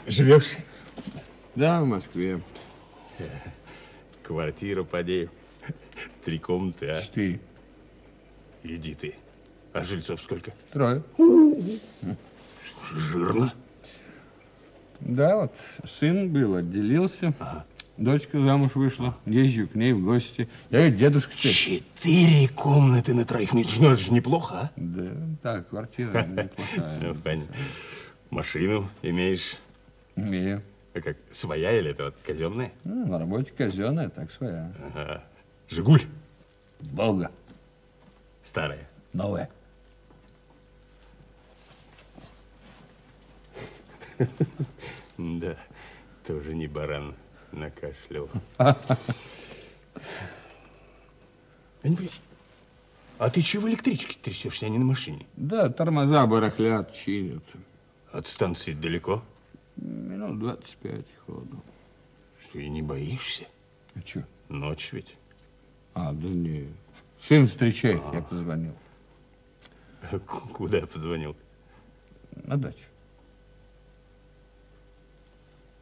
живешь? Да, в Москве. Квартира, поди. Три комнаты, а? Четыре. Иди ты. А жильцов сколько? Трое. Жирно. Да, вот сын был, отделился. Дочка замуж вышла. Езжу к ней в гости. Я говорю, дедушка ты. Четыре комнаты на троих. Ну, это же неплохо, а? Да, так, квартира неплохая. Ну, понятно. Машину имеешь? Имею. А как, своя или это вот казенная? Ну, на работе казенная, так своя. Ага. Жигуль? Волга. Старая? Новая. Да, тоже не баран накашлял. Я. А ты чего в электричке трясешься, а не на машине? Да, тормоза барахлят, чинят. От станции далеко? Минут 25 ходу. Что, и не боишься? А что? Ночь ведь. А, да не. Сын встречает, А. я позвонил. Куда позвонил? На дачу.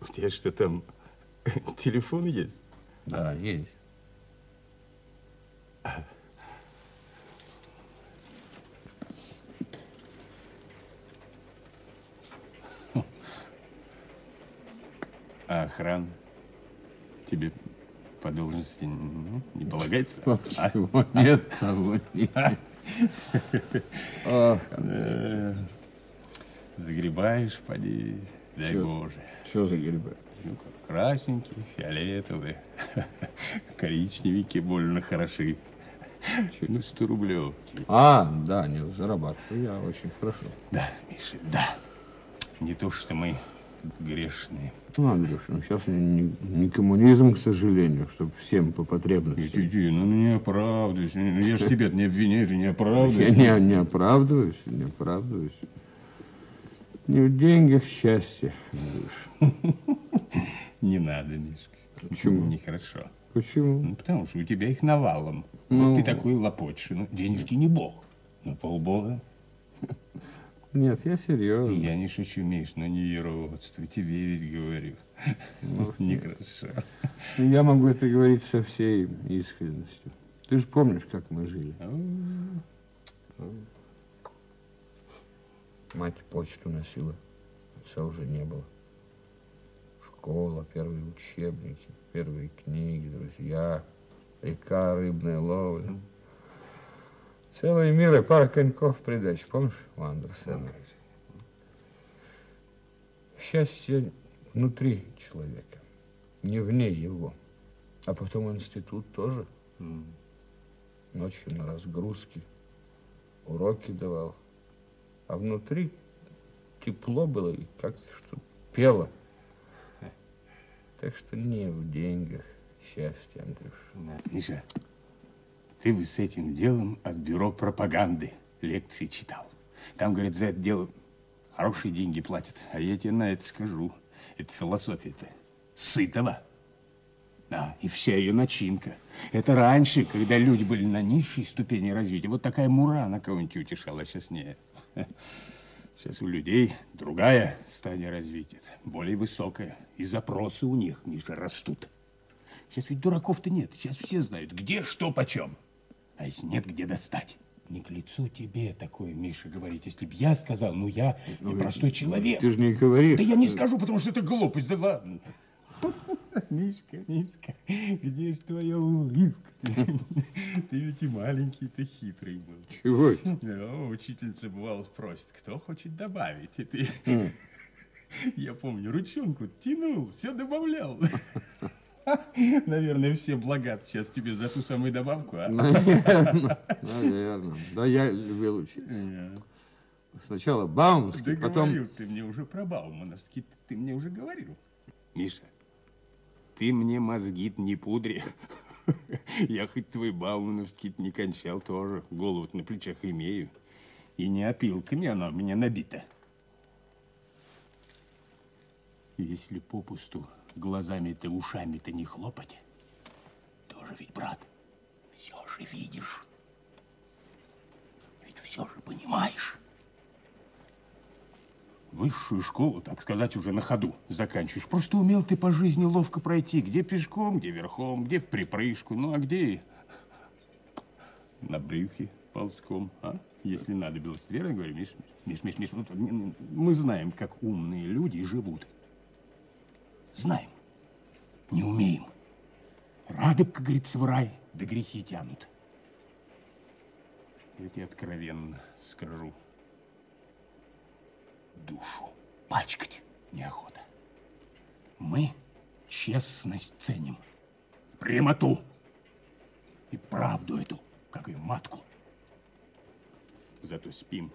У тебя что там, телефон есть? Да, есть. А охрана тебе по должности ну, не полагается? А? Чего? Нет того, нет. Ах, Э, Загребаешь, поди, дай Боже. Что за грибы? Ну, как красненькие, фиолетовые, коричневенькие, больно хороши. Ну, 100 рублев. А, да, не зарабатываю я очень хорошо. Да, Миша, да. Не то, что мы грешные. Ну, Андрюш, ну сейчас не, не- коммунизм, к сожалению, чтобы всем по потребности. Иди, ну не оправдывайся. Ну, я же тебя не обвиняю, ты не Я оправдывайся. не, не оправдываюсь, не оправдываюсь. Не в деньгах счастье, Андрюш. Не надо, Мишка. Почему? Нехорошо. Почему? Ну, потому что у тебя их навалом. Ну. Вот ты такой лопочешь. Ну, денежки не бог. Ну, полбога. Нет, я серьезно. Я не шучу, Миш, но не еродство. Тебе ведь говорю. Ну, Нехорошо. Я могу это говорить со всей искренностью. Ты же помнишь, как мы жили? Мать почту носила, отца уже не было. Школа, первые учебники, первые книги, друзья, река, рыбная ловля. Целый мир и пара коньков в придачу. Помнишь у Андерсена? Счастье внутри человека, не вне его. А потом институт тоже. Ночью на разгрузке, уроки давал. А внутри тепло было и как-то что пело. Так что не в деньгах счастье, Андрюш. Миша, ты бы с этим делом от бюро пропаганды лекции читал. Там, говорят, за это дело хорошие деньги платят. А я тебе на это скажу. Это философия-то сытого. Да, и вся ее начинка. Это раньше, когда люди были на низшей ступени развития, вот такая мура на кого-нибудь утешала, а сейчас нет. Сейчас у людей другая стадия развития, более высокая. И запросы у них, Миша, растут. Сейчас ведь дураков-то нет. Сейчас все знают, где, что, почем. А если нет, где достать? Не к лицу тебе такое, Миша, говорить. Если б я сказал, ну я Ну, простой человек. ты ж не говоришь. Да я не скажу, потому что это глупость. Да ладно. Мишка, Мишка, где ж твоя улыбка? Ты ведь и маленький, ты хитрый был. Чего? Да, учительница бывало спросит, кто хочет добавить. И ты. Я помню, ручонку тянул, все добавлял. Наверное, все блага сейчас тебе за ту самую добавку, а? Наверное, наверное. Да, я любил учиться. Сначала Баумский, Да потом... говорил ты мне уже про Баумановский, ты мне уже говорил. Миша, ты мне мозги не пудри. Я хоть твой Баумановский не кончал тоже, голову на плечах имею. И не опилками оно у меня набито. Если попусту глазами-то, ушами-то не хлопать. Тоже ведь, брат, все же видишь. Ведь все же понимаешь. Высшую школу, так сказать, уже на ходу заканчиваешь. Просто умел ты по жизни ловко пройти. Где пешком, где верхом, где в припрыжку, ну а где на брюхе ползком, а? Если надо было верно говорю, Миш, Миш, Миш, Миш, вот мы знаем, как умные люди живут. Знаем. Не умеем. Рады, как говорится, в рай, да грехи тянут. Я тебе откровенно скажу. Душу пачкать неохота. Мы честность ценим, прямоту и правду эту, как и матку. Зато спим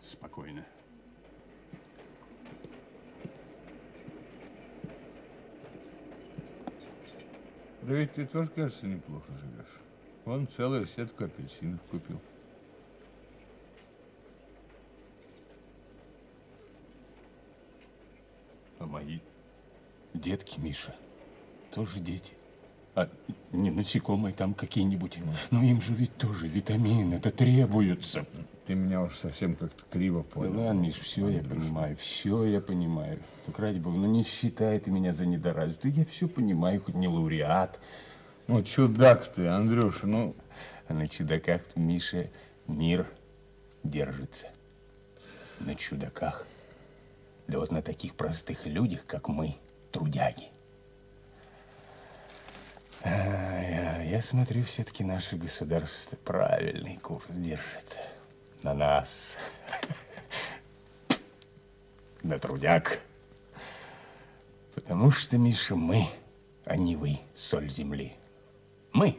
спокойно. Да ведь ты тоже, кажется, неплохо живешь. Вон целую сетку апельсинов купил. А мои детки, Миша, тоже дети. А не насекомые там какие-нибудь. Но им же ведь тоже витамины-то требуются. Ты меня уж совсем как-то криво понял. Да ладно, Миш, все я понимаю, все я понимаю. Так ради бога, ну не считай ты меня за недоразвитую. Я все понимаю, хоть не лауреат. Ну, чудак ты, Андрюша, ну... А на чудаках, Миша, мир держится. На чудаках. Да вот на таких простых людях, как мы, трудяги. А, я, я смотрю, все-таки наше государство правильный курс держит. На нас. На трудяг. Потому что, Миша, мы, а не вы, соль земли. Мы,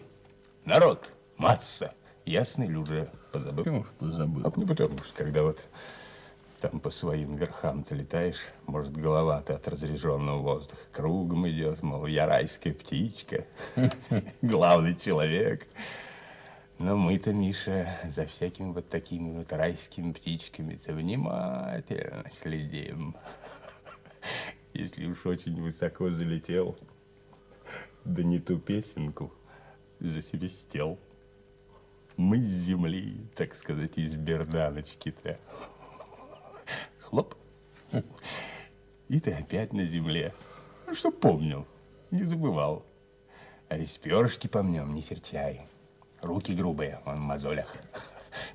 народ, масса. Ясно или уже позабыл? Почему позабыл? А не потому что, когда вот там по своим верхам ты летаешь, может, голова-то от разряженного воздуха кругом идет, мол, я райская птичка, главный человек. Но мы-то, Миша, за всякими вот такими вот райскими птичками-то внимательно следим. Если уж очень высоко залетел, да не ту песенку засвистел. Мы с земли, так сказать, из берданочки-то. Хлоп. И ты опять на земле. Ну, что помнил, не забывал. А из перышки помнем, не серчай. Руки грубые, он в мозолях.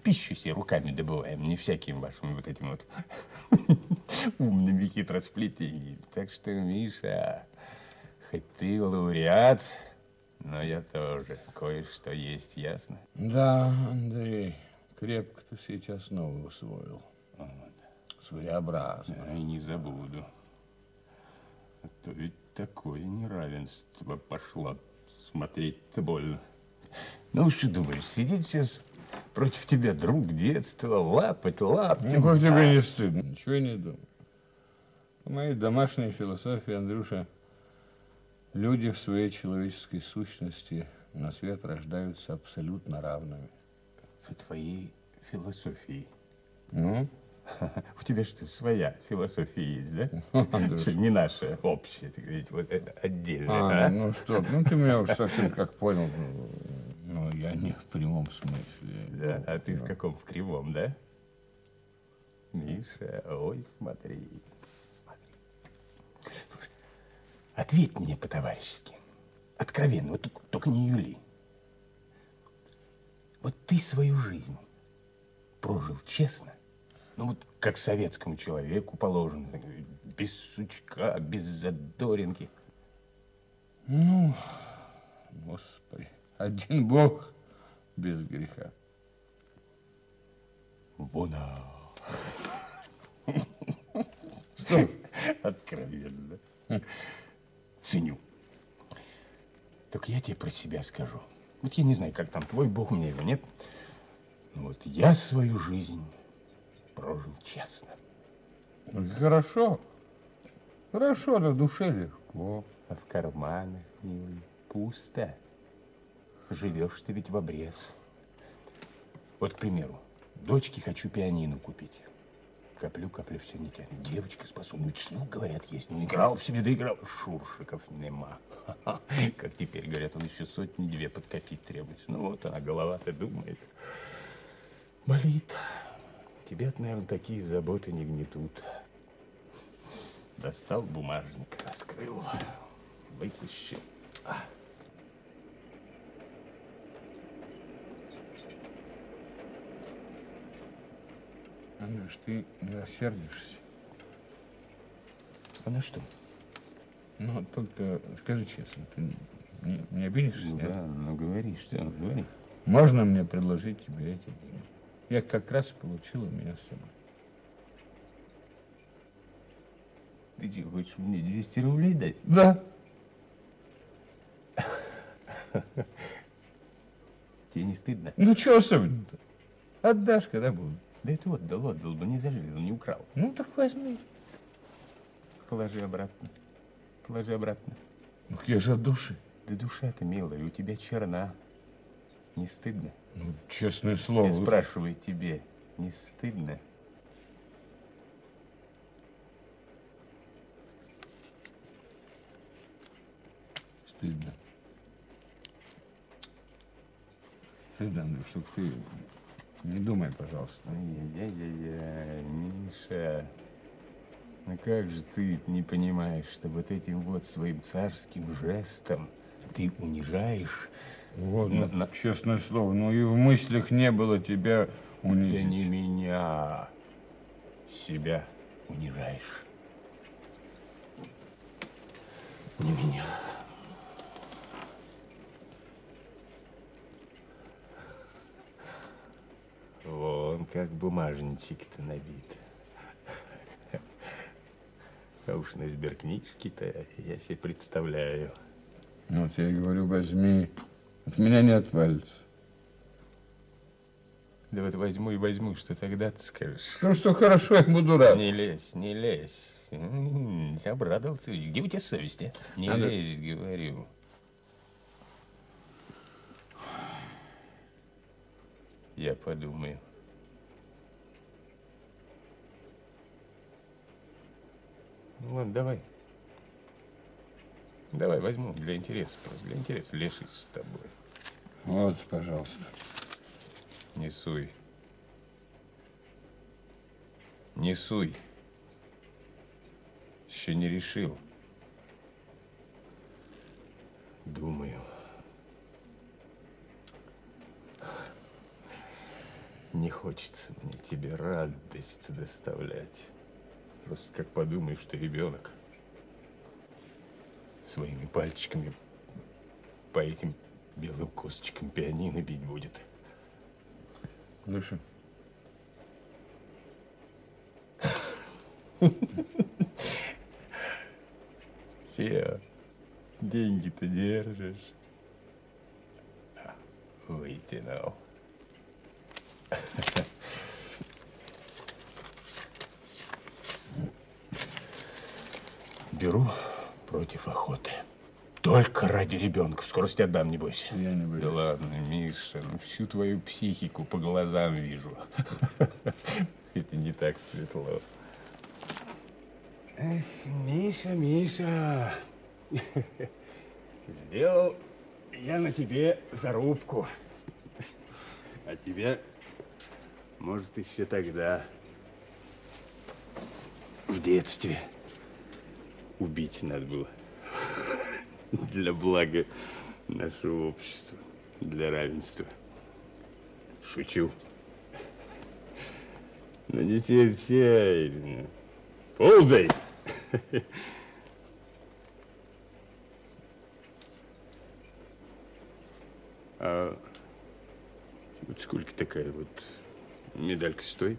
Пищу себе руками добываем, не всяким вашим вот этим вот умными хитросплетениями. Так что, Миша, хоть ты лауреат, но я тоже. Кое-что есть, ясно? Да, Андрей, крепко ты сейчас новый усвоил. Своеобразно. И не забуду. А то ведь такое неравенство пошло. Смотреть-то больно. Ну, что думаешь, сидеть сейчас против тебя друг детства, лапать, лапать. Ну, как тебе не стыдно? Ничего не думаю. В моей домашней философии, Андрюша, люди в своей человеческой сущности на свет рождаются абсолютно равными. В твоей философии? Ну? У тебя что, своя философия есть, да? Не наша, общая, так сказать, вот это отдельная, А, а? ну что, ну ты меня уж совсем как понял. Ну, я не в прямом смысле. Да, а ты в каком? В кривом, да? Миша, ой, смотри. смотри. Слушай, ответь мне по-товарищески. Откровенно, вот только- только не юли. Вот ты свою жизнь прожил честно? Ну вот как советскому человеку положено, без сучка, без задоринки. Ну, господи, один бог без греха. Бона. Что? Откровенно. Ценю. Так я тебе про себя скажу. Вот я не знаю, как там твой бог мне его нет. Вот я свою жизнь прожил честно. Хорошо. Хорошо, на душе легко. А в карманах, милый, пусто. Живешь ты ведь в обрез. Вот, к примеру, дочке хочу пианино купить. Коплю, коплю, все не тянет. Девочка способна. Ведь слух, говорят, есть. Ну, играл в себе, доиграл. Шуршиков нема. Как теперь, говорят, он еще сотни-две подкопить требуется. Ну, вот она, голова-то думает. Болит. Тебя, наверное, такие заботы не гнетут. Достал бумажник, раскрыл, вытащил. Андрюш, ты не рассердишься? А на что? Ну, только скажи честно, ты не, не обидишься? Ну да, ну говори, что, ну говори. Можно мне предложить тебе эти деньги? Я как раз получил у меня с собой. Ты что, хочешь мне 200 рублей дать? Да. Тебе не стыдно? Ну, что особенно-то? Отдашь, когда буду. Да это отдал, отдал бы, не зажил, не украл. Ну, так возьми. Положи обратно. Положи обратно. Ну, я же от души. Да душа-то, милая, у тебя черна. Не стыдно? Ну, честное слово. Я спрашиваю тебе, не стыдно? Стыдно. Стыдно, Андрюш, чтоб ты не думай, пожалуйста. Ай-яй-яй-яй, Миша. Ну как же ты не понимаешь, что вот этим вот своим царским жестом ты унижаешь Вот, на- ну, на- честное слово, ну и в мыслях не было тебя унизить. Да не меня, себя унижаешь. Не меня. Вон как бумажничек-то набит. А уж на сберкнижке-то я себе представляю. Ну, вот я и говорю, возьми. От меня не отвалится. Да вот возьму и возьму, что тогда ты скажешь? Ну, что хорошо, я буду рад. Не лезь, не лезь. М, Обрадовался. Где у тебя совесть, а? Не Надо- лезь, говорю. Я подумаю. Ну ладно, давай. Давай, возьму для интереса просто, для интереса. Леший с тобой. Вот, пожалуйста. Не суй. Не суй. Еще не решил. Думаю. Не хочется мне тебе радость доставлять. Просто как подумаешь, что ребенок своими пальчиками по этим белым косточкам пианино бить будет. Леша. Все, деньги-то держишь. А, Вытянул. Беру против охоты. Только ради ребенка. В скорости отдам, не бойся. Я не боюсь. Да ладно, Миша, ну всю твою психику по глазам вижу. Это не так светло. Эх, Миша, Миша, сделал я на тебе зарубку. А тебя, может, еще тогда, в детстве, убить надо было. Для блага нашего общества, для равенства. Шучу. Но не серчай. Ползай! А вот сколько такая вот медалька стоит?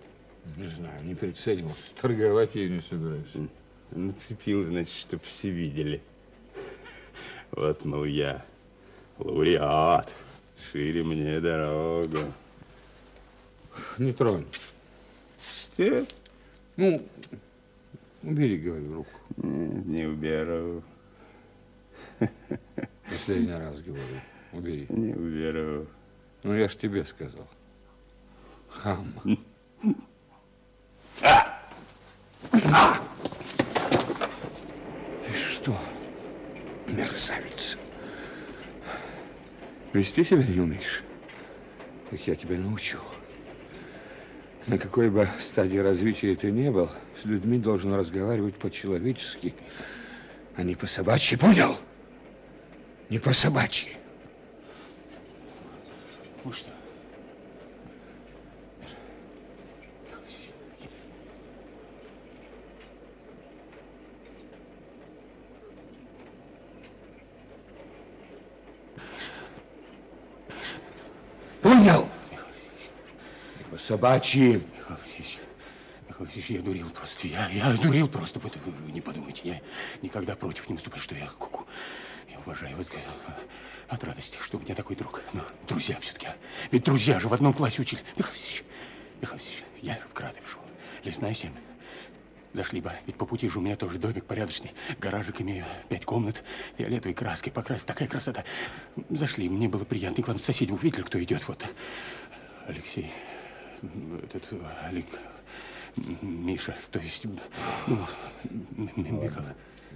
Не знаю, не прицелился. Торговать я не собираюсь. Нацепил, значит, чтоб все видели. Вот, мол, я лауреат. Шире мне дорогу. Не тронь. Что? Ну, убери, говорю, руку. Нет, не уберу. Последний раз говорю. Убери. Не уберу. Ну, я ж тебе сказал. Хам. Вести себя не умеешь? Так я тебя научу. На какой бы стадии развития ты не был, с людьми должен разговаривать по-человечески, а не по-собачьи. Понял? Не по-собачьи. Ну что? Понял? По-собачьи. Михаил Васильевич, Михаил Васильевич, я дурил просто. Я, я дурил просто. Вот вы, вы не подумайте, я никогда против не выступаю, что я куку. Я уважаю вас от радости, что у меня такой друг. Но друзья все-таки. Ведь друзья же в одном классе учили. Михаил Васильевич, Михаил Васильевич, я в Кратове шел. Лесная семь. Зашли бы, ведь по пути же у меня тоже домик порядочный. Гаражик имею, пять комнат, фиолетовой краской покрасить. Такая красота. Зашли, мне было приятно. И главное, соседи увидели, кто идет. Вот Алексей, этот Олег, Миша, то есть, ну, Михаил.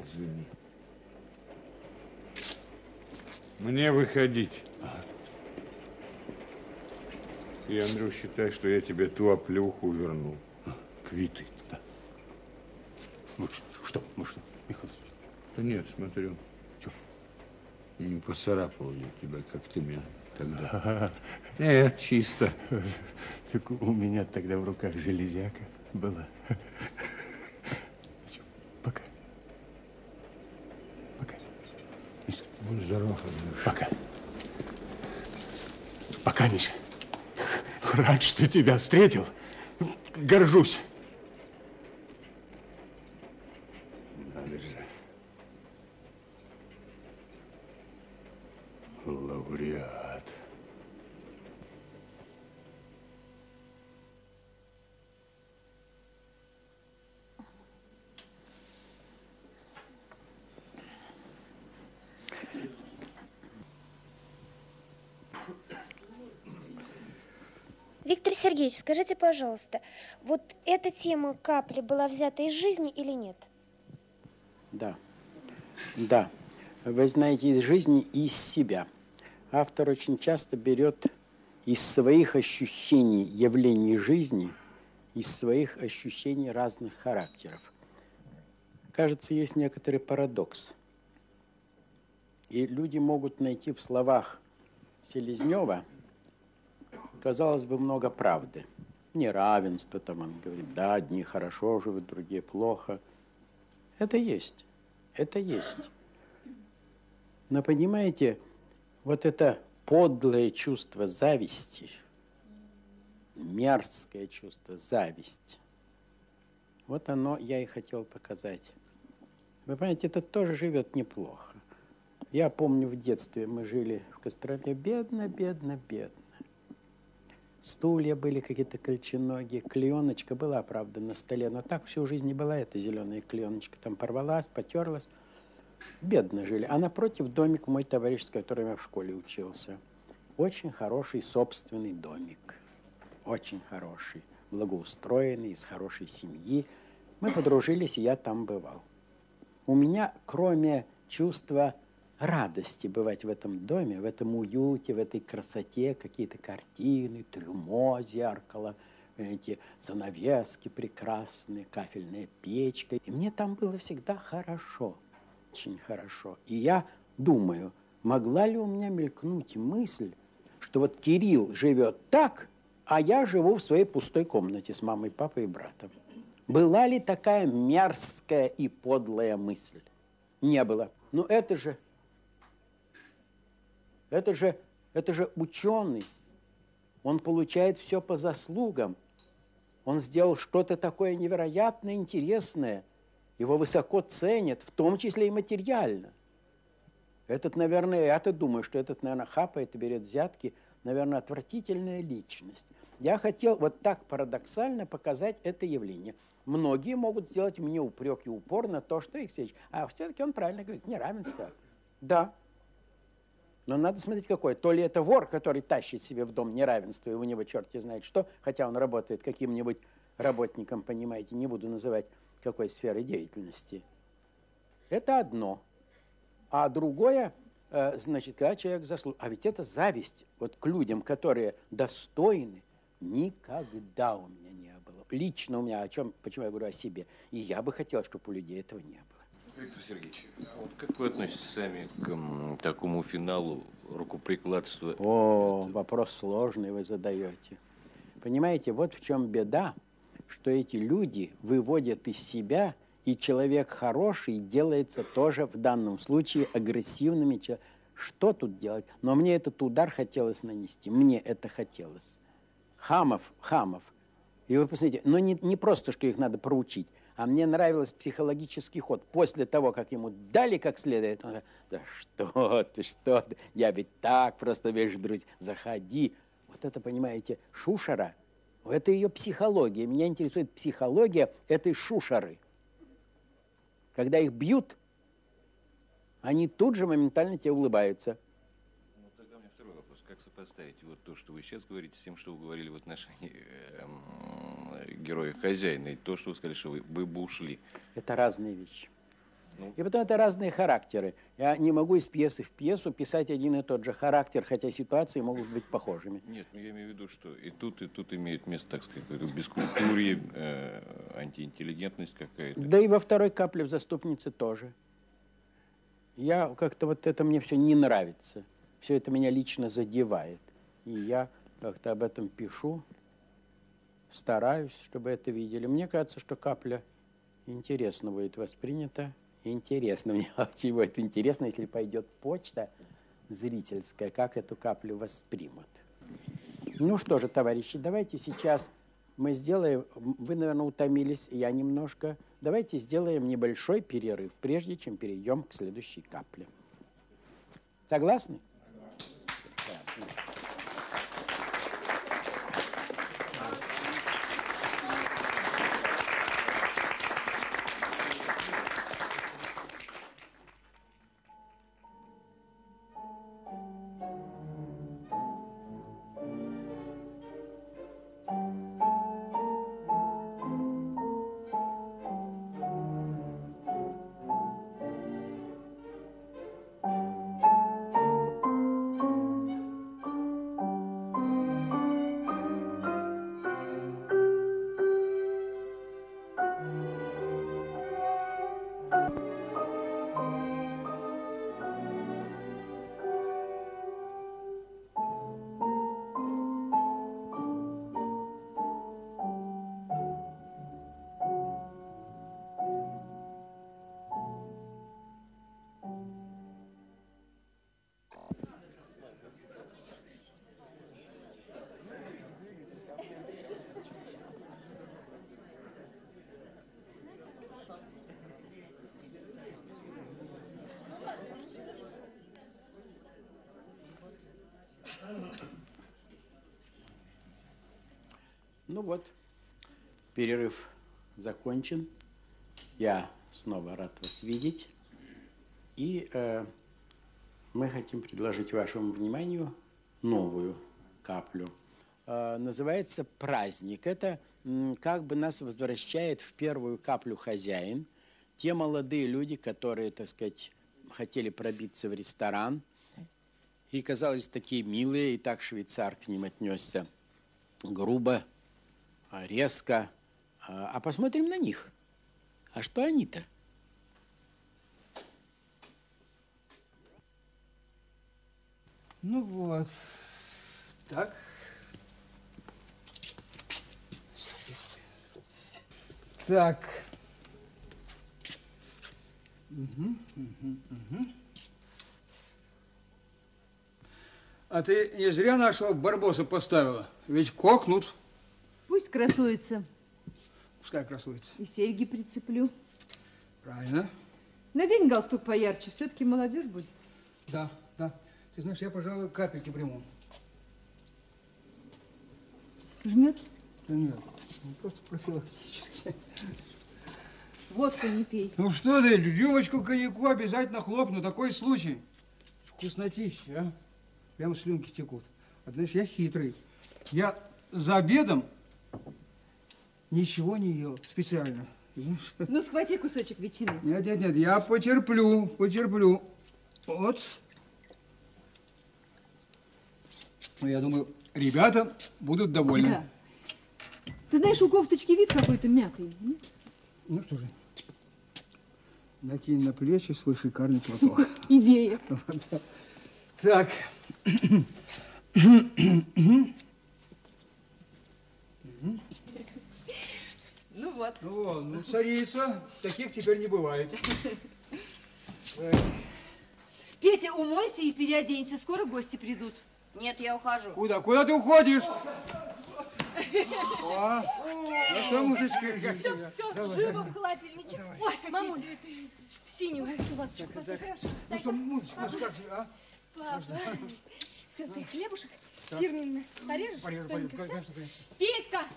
Извини. Мне выходить. Ты, Андрю, считай, что я тебе ту оплеуху вернул. Квиты. Да. Ну что, ну что, Михаил Да нет, смотрю. Что? Не поцарапал я тебя, как ты меня тогда. Нет, чисто. Так у меня тогда в руках железяка была. Пока. Пока. Будь здоров, Андрюша. Пока. Пока, Миша. Рад, что тебя встретил. Горжусь. Надо же. Лауреат. Сергеевич, скажите, пожалуйста, вот эта тема капли была взята из жизни или нет? Да. Да. Вы знаете, из жизни и из себя. Автор очень часто берет из своих ощущений явлений жизни, из своих ощущений разных характеров. Кажется, есть некоторый парадокс. И люди могут найти в словах Селезнева, казалось бы, много правды. Неравенство, там он говорит, да, одни хорошо живут, другие плохо. Это есть, это есть. Но понимаете, вот это подлое чувство зависти, мерзкое чувство зависти, вот оно я и хотел показать. Вы понимаете, это тоже живет неплохо. Я помню, в детстве мы жили в Костроме бедно, бедно, бедно. Стулья были какие-то кольченогие, клееночка была, правда, на столе, но так всю жизнь не была эта зеленая клееночка. Там порвалась, потерлась. Бедно жили. А напротив домик мой товарищ, с которым я в школе учился. Очень хороший собственный домик. Очень хороший, благоустроенный, из хорошей семьи. Мы подружились, и я там бывал. У меня, кроме чувства радости бывать в этом доме, в этом уюте, в этой красоте, какие-то картины, трюмо, зеркало, эти занавески прекрасные, кафельная печка. И мне там было всегда хорошо, очень хорошо. И я думаю, могла ли у меня мелькнуть мысль, что вот Кирилл живет так, а я живу в своей пустой комнате с мамой, папой и братом. Была ли такая мерзкая и подлая мысль? Не было. Но это же это же, это же ученый. Он получает все по заслугам. Он сделал что-то такое невероятно интересное. Его высоко ценят, в том числе и материально. Этот, наверное, я-то думаю, что этот, наверное, хапает и берет взятки, наверное, отвратительная личность. Я хотел вот так парадоксально показать это явление. Многие могут сделать мне упрек и упор на то, что их А все-таки он правильно говорит, неравенство. Да, но надо смотреть какой. То ли это вор, который тащит себе в дом неравенство, и у него черти знает что, хотя он работает каким-нибудь работником, понимаете, не буду называть какой сферы деятельности. Это одно. А другое, э, значит, когда человек заслужил. А ведь это зависть вот к людям, которые достойны, никогда у меня не было. Лично у меня, о чем, почему я говорю о себе. И я бы хотел, чтобы у людей этого не было. Виктор Сергеевич, а вот как вы относитесь сами к м, такому финалу рукоприкладства? О, вопрос сложный вы задаете. Понимаете, вот в чем беда, что эти люди выводят из себя, и человек хороший делается тоже в данном случае агрессивными. Что тут делать? Но мне этот удар хотелось нанести, мне это хотелось. Хамов, хамов. И вы посмотрите, но не, не просто, что их надо проучить, а мне нравился психологический ход. После того, как ему дали как следует, он говорит, да что ты, что ты, я ведь так просто, видишь, друзья, заходи. Вот это, понимаете, шушера, это ее психология. Меня интересует психология этой шушеры. Когда их бьют, они тут же моментально тебе улыбаются. Ну, тогда у меня второй сопоставить вот то, что вы сейчас говорите, с тем, что вы говорили в отношении эм, героя хозяина, и то, что вы сказали, что вы, вы бы ушли? Это разные вещи. Ну. И потом это разные характеры. Я не могу из пьесы в пьесу писать один и тот же характер, хотя ситуации могут быть похожими. Нет, ну я имею в виду, что и тут, и тут имеет место, так сказать, бескультурье, э, антиинтеллигентность какая-то. Да и во второй капле в заступнице тоже. Я как-то вот это мне все не нравится. Все это меня лично задевает. И я как-то об этом пишу, стараюсь, чтобы это видели. Мне кажется, что капля интересно будет воспринята. Интересно мне, чего это интересно, если пойдет почта зрительская, как эту каплю воспримут. Ну что же, товарищи, давайте сейчас мы сделаем, вы, наверное, утомились, я немножко. Давайте сделаем небольшой перерыв, прежде чем перейдем к следующей капле. Согласны? Перерыв закончен. Я снова рад вас видеть. И э, мы хотим предложить вашему вниманию новую каплю. Э, называется «Праздник». Это как бы нас возвращает в первую каплю хозяин. Те молодые люди, которые, так сказать, хотели пробиться в ресторан, и казались такие милые, и так швейцар к ним отнесся грубо, резко. А а посмотрим на них. А что они-то? Ну вот. Так. Так. А ты не зря нашего Барбоса поставила? Ведь кокнут. Пусть красуется. Пускай красуется. И серьги прицеплю. Правильно. Надень галстук поярче, все-таки молодежь будет. Да, да. Ты знаешь, я, пожалуй, капельки приму. Жмет? Да нет, ну, просто профилактически. Водку не пей. Ну что ты, рюмочку коньяку обязательно хлопну, такой случай. Вкуснотища, а? Прямо слюнки текут. А знаешь, я хитрый. Я за обедом ничего не ел специально. Ну, схвати кусочек ветчины. Нет, нет, нет, я потерплю, потерплю. Вот. Ну, я думаю, ребята будут довольны. Да. Ты знаешь, у кофточки вид какой-то мятый. Ну что же, накинь на плечи свой шикарный платок. Идея. Так. Ну вот. О, ну, царица, таких теперь не бывает. Петя, умойся и переоденься, скоро гости придут. Нет, я ухожу. Куда? Куда ты уходишь? О, ну что, мужичка? Все, живо в холодильничек. Ой, мамуль, в синюю у вас Так, чоколадный, так. хорошо. Ну что, музычка, ну как же, а? Папа, все, ты хлебушек фирменный порежешь? Порежу, порежу, конечно, конечно.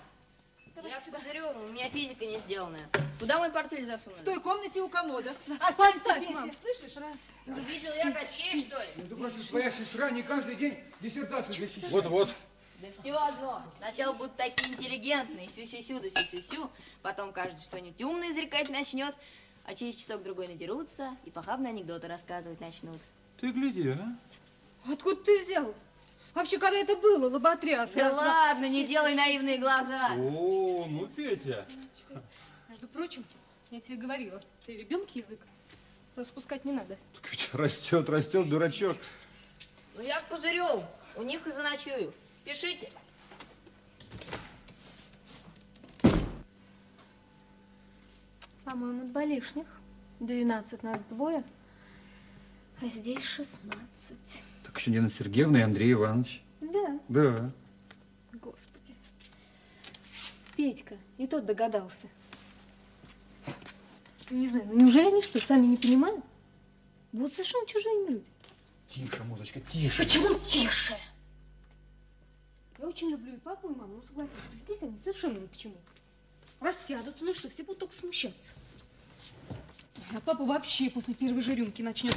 Петька! Я с Пузыревым, у меня физика не сделанная. Куда мой портфель засунуть? В той комнате у комода. Останься, Петя, слышишь? Раз. Увидел я костей, что ли? Ну, просто твоя сестра не каждый день диссертацию защищает. Вот-вот. Да все одно. Сначала будут такие интеллигентные, сю-сю-сю да сю-сю-сю, потом каждый что-нибудь умное изрекать начнет, а через часок-другой надерутся и похабные анекдоты рассказывать начнут. Ты гляди, а? Откуда ты взял? Вообще, когда это было, лоботряс? Да ладно, не делай наивные глаза. О, ну, Петя. Между прочим, я тебе говорила, ты ребенка язык распускать не надо. Так ведь растет, растет, дурачок. Ну я к Пузыреву, у них и заночую. Пишите. По-моему, два лишних. 12 нас двое, а здесь 16. Так еще Нина Сергеевна и Андрей Иванович. Да, Да. господи. Петька, и тот догадался. Не знаю, ну неужели они что, сами не понимают? Вот совершенно чужие люди. Тише, музычка, тише. Почему тише? Я очень люблю и папу, и маму, но согласен, что здесь они совершенно ни к чему. Рассядутся, ну что, все будут только смущаться. А папа вообще после первой же рюмки начнет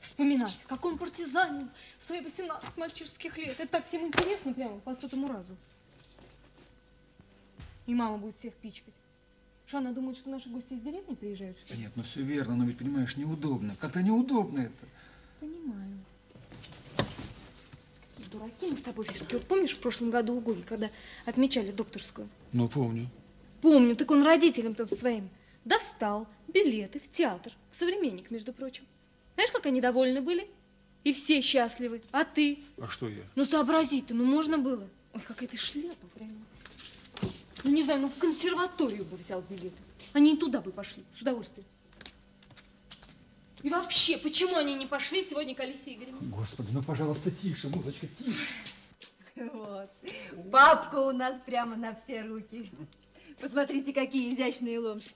вспоминать, как он партизанил в свои 18 мальчишеских лет. Это так всем интересно прямо по сотому разу. И мама будет всех пичкать. Что, она думает, что наши гости из деревни приезжают, что ли? нет, ну все верно, но ведь, понимаешь, неудобно. Как-то неудобно это. Понимаю. Дураки мы с тобой все-таки. Вот помнишь, в прошлом году у Гоги, когда отмечали докторскую? Ну, помню. Помню, так он родителям там своим достал билеты в театр. Современник, между прочим. Знаешь, как они довольны были? И все счастливы. А ты? А что я? Ну, сообрази ты, ну можно было. Ой, какая ты шляпа прямо. Ну, не знаю, ну в консерваторию бы взял билеты. Они и туда бы пошли, с удовольствием. И вообще, почему они не пошли сегодня к Алисе Игоревне? Господи, ну, пожалуйста, тише, музычка, тише. Вот. Папка у нас прямо на все руки. Посмотрите, какие изящные ломти.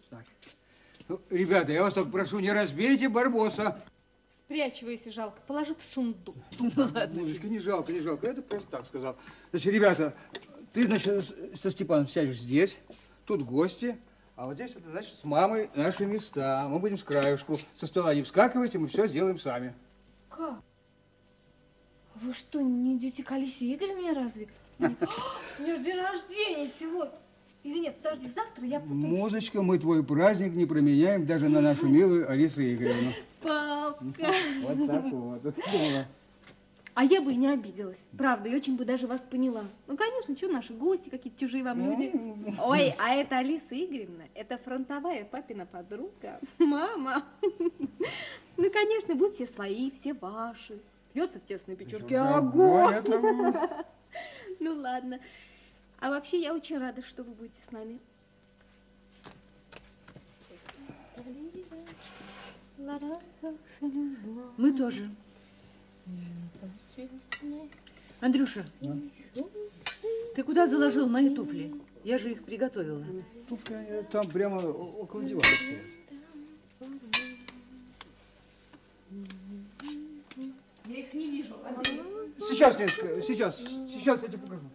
Ну, ребята, я вас только прошу, не разбейте Барбоса. Спрячь его, если жалко, положи в сундук. Музычка, не жалко, не жалко. Это просто так сказал. Значит, ребята, ты, значит, со Степаном сядешь здесь, тут гости, а вот здесь, это, значит, с мамой наши места. Мы будем с краюшку. Со стола не вскакивайте, мы все сделаем сами. Как? Вы что, не идете к Алисе Игоревне разве? У меня же день рождения сегодня. Или нет, подожди, завтра я путаюсь. Музычка, мы твой праздник не променяем даже на нашу милую Алису Игоревну. Папка. Вот так вот. было. А я бы и не обиделась. Правда, и очень бы даже вас поняла. Ну, конечно, что наши гости, какие-то чужие вам люди. Ой, а это Алиса Игоревна, это фронтовая папина подруга. Мама. Ну, конечно, будут все свои, все ваши. Пьется в тесной печурке Дорогой, огонь. это- Ну, ладно. А вообще, я очень рада, что вы будете с нами. Мы тоже. Андрюша, ты куда заложил мои туфли? Я же их приготовила. Туфли там прямо около дивана стоят. Я их не вижу, Андрей. Сейчас, Ниночка, сейчас, сейчас я тебе покажу.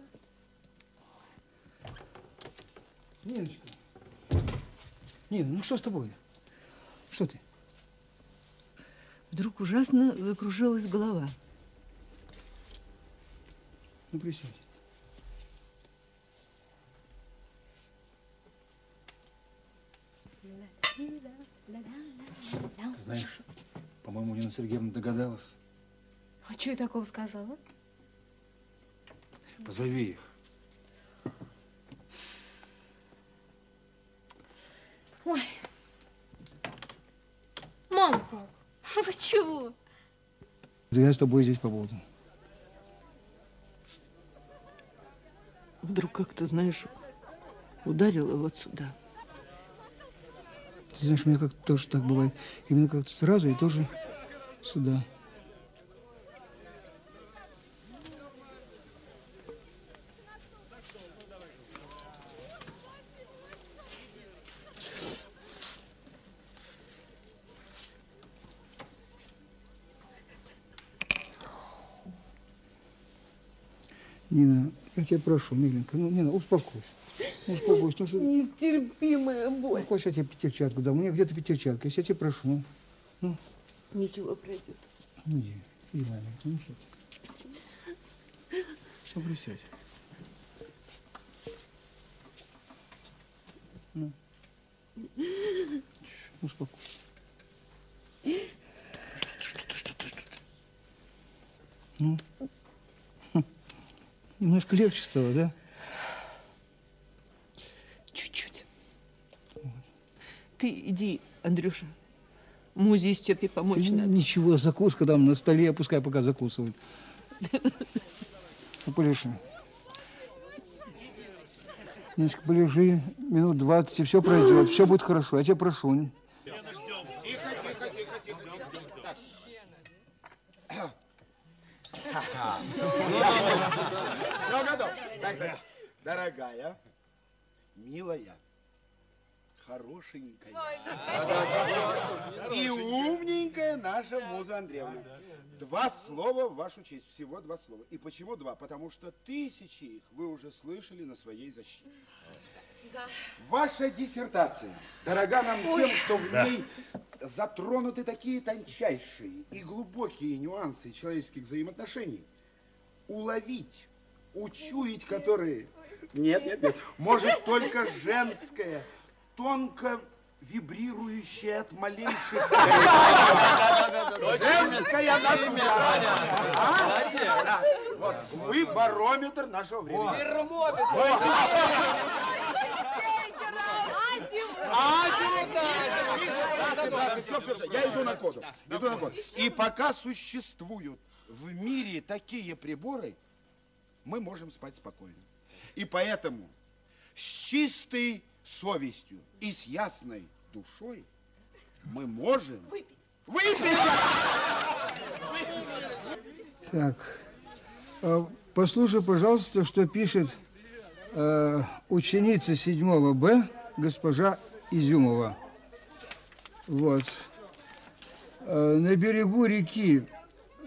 Ниночка. Нина, ну что с тобой? Что ты? Вдруг ужасно закружилась голова. Ну, присядь. Ты знаешь, по-моему, Нина Сергеевна догадалась. А что я такого сказала? Позови их. Ой. Мама, папа, вы чего? Да я с тобой здесь побуду. Вдруг как-то, знаешь, ударило вот сюда. Ты знаешь, у меня как-то тоже так бывает. Именно как-то сразу и тоже сюда. Нина, я тебя прошу, миленькая, ну, Нина, успокойся. Ну, успокойся. Ну, что... Нестерпимая боль. Ну, хочешь, я тебе пятерчатку дам? У меня где-то пятерчатка. Если я тебя прошу, ну, ну, Ничего пройдет. ну, иди, иди, маленькая, ну, что ты? Ну, присядь. Ну, успокойся. Ну, немножко легче стало, да? Чуть-чуть. Ты иди, Андрюша. Музе и Степе помочь надо. Ничего, закуска там на столе, пускай пока закусывают. Ну, полежи. Ниночка, полежи минут 20, и все пройдет, все будет хорошо. Я тебя прошу. Все готов. Так, так. Дорогая, милая, хорошенькая и умненькая наша Муза Андреевна. Два слова в вашу честь, всего два слова. И почему два? Потому что тысячи их вы уже слышали на своей защите. Да. Ваша диссертация дорога нам Ой. тем, что в Да. ней затронуты такие тончайшие и глубокие нюансы человеческих взаимоотношений. Уловить, учуять которые... Нет, нет, нет. Может только женское, тонко вибрирующее от малейших... Женская натура. А? Да. Вот. Вы барометр нашего времени. Термометр. Все, все, все, я иду на коду. Иду на коду. И пока существуют в мире такие приборы, мы можем спать спокойно. И поэтому с чистой совестью и с ясной душой мы можем выпить. Так, а, послушай, пожалуйста, что пишет э, ученица 7 Б, госпожа Изюмова. Вот. Э, на берегу реки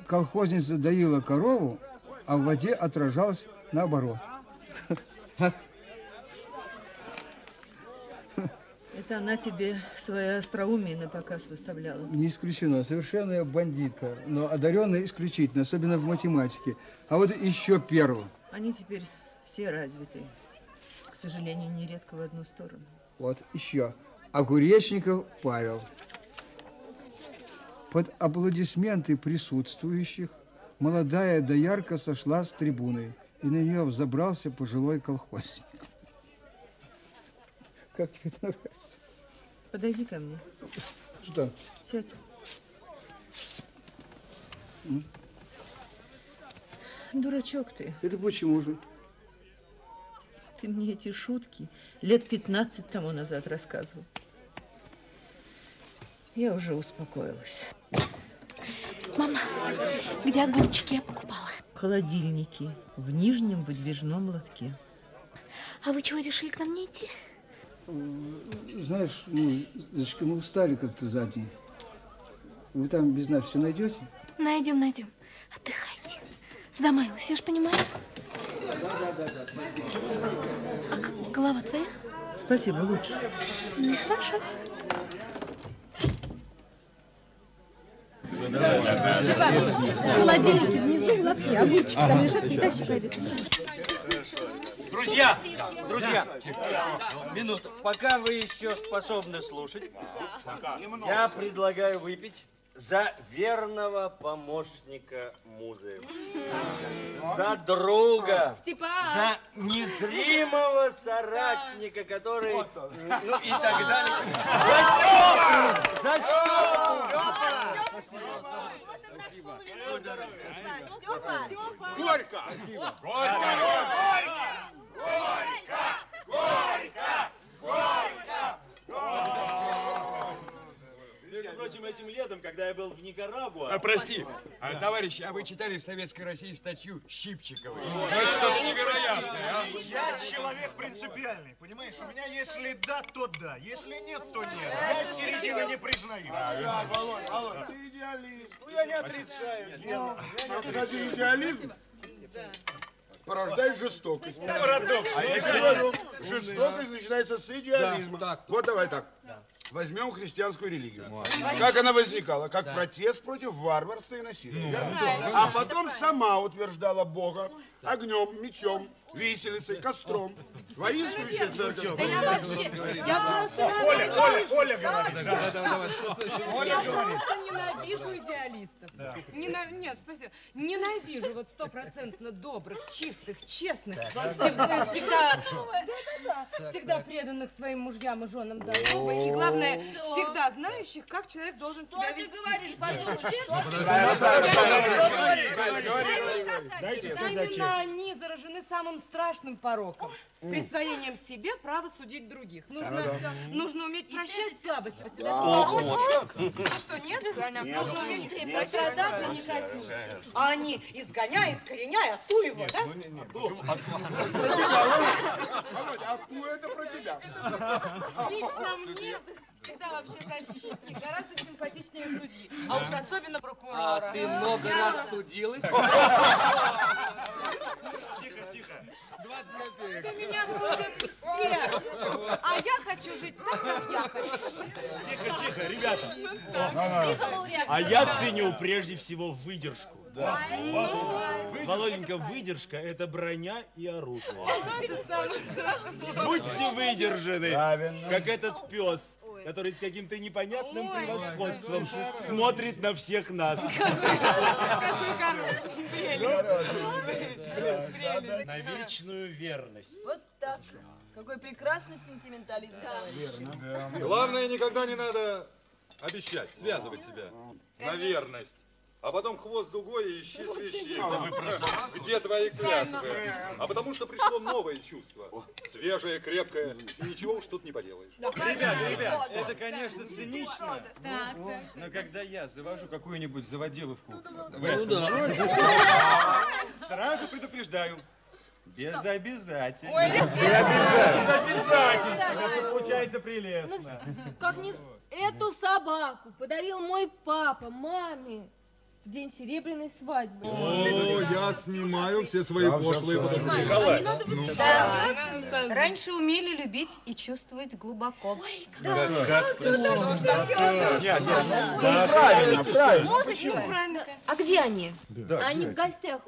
колхозница доила корову, а в воде отражалось наоборот. Это она тебе свое остроумие на показ выставляла. Не исключено. Совершенная бандитка, но одаренная исключительно, особенно в математике. А вот еще первым. Они теперь все развитые. К сожалению, нередко в одну сторону. Вот еще. Огуречников Павел. Под аплодисменты присутствующих молодая доярка сошла с трибуны, и на нее взобрался пожилой колхозник. Как тебе это нравится? Подойди ко мне. Что? Сядь. М? Дурачок ты. Это почему же? Ты мне эти шутки лет 15 тому назад рассказывал. Я уже успокоилась. Мама, где огурчики я покупала? Холодильнике, в нижнем выдвижном лотке. А вы чего решили к нам не идти? Знаешь, ну, Зачка, мы устали как-то за день. Вы там без нас все найдете? Найдем, найдем. Отдыхайте. Замаялась, я ж понимаю. Да, да, да, А как голова твоя? Спасибо, лучше. Ну, хорошо. В холодильнике внизу в лотке огурчики там лежат, не тащи, пойди. Друзья, друзья, минуту. Пока вы еще способны слушать, я предлагаю выпить за верного помощника музы. За друга. Степан! За незримого соратника, который... Ну и так далее. За Степу! За Степа! Горько! Горько! Горько! Горько! Горько! Горько! Между прочим, этим летом, когда я был в Никарагуа... А, прости, а, товарищ, а вы читали в Советской России статью Щипчиковой? Ой, Это что-то невероятное, а? Я человек принципиальный, понимаешь? У меня если да, то да, если нет, то нет. Да, Я середины не признаю. Да, Володь, Володь, ты идеалист. Ну, я не отрицаю. Не Кстати, идеализм порождает жестокость. Парадокс. А я тебе говорю, жестокость начинается с идеализма. Вот давай так. Возьмем христианскую религию. Как она возникала? Как протест против варварства и насилия. верно? А потом сама утверждала Бога огнем, мечом, виселицей, костром. Воинствующая церковь. Да я вообще- Я просто... Оля, Оля, Оля говорит. Да, да, да, да. Оля Я говорит. просто ненавижу идеалистов. Нет, спасибо. Ненавижу вот стопроцентно добрых, чистых, честных, Да. всегда, Да. всегда, преданных своим мужьям и женам до. И главное, Что? всегда знающих, как человек должен себя ты вести. говоришь? Послушай, что ты Дайте Именно они заражены самым страшным пороком. Присвоением себе права судить других. Нужно, нужно уметь прощать слабость Да. посетителя. Да. А что, нет? Нет. Нужно уметь Нет. сострадать, а не казнить. А они, изгоняй, искореняй, а ту его, да? Володя, а ту это про тебя. Лично мне всегда вообще защитник гораздо симпатичнее судьи. А уж особенно прокурора. А ты много раз судилась? Тихо, тихо. 20 копеек. Да меня судят все. А я хочу жить так, как я хочу. Тихо, тихо, ребята. Тихо, лауреат. А я ценю прежде всего выдержку. Да. Вот. Володенька, выдержка – это броня и оружие. Будьте выдержаны, Правильно. как этот пес, который с каким-то непонятным превосходством смотрит на всех нас. На вечную верность. Вот так. Какой прекрасный сентиментализм, товарищи. Главное, никогда не надо обещать, связывать себя. На верность. А потом хвост дугой и ищи священника. А про собаку? Где твои клятвы? А потому что пришло новое чувство. Свежее, крепкое. И ничего уж тут не поделаешь. Ребята, ребят, это, конечно, цинично. Так, Но, но когда я завожу какую-нибудь заводиловку в Ну этом, да. сразу предупреждаю. Без обязательств. Ой, Без обязательств. Это получается прелестно. Как не... Эту собаку подарил мой папа маме в день серебряной свадьбы. О, я снимаю все свои пошлые. Николай, не надо Ну. Да. Раньше умели любить и чувствовать глубоко. Как- правильно, правильно. Правильно. А где они? Они в гостях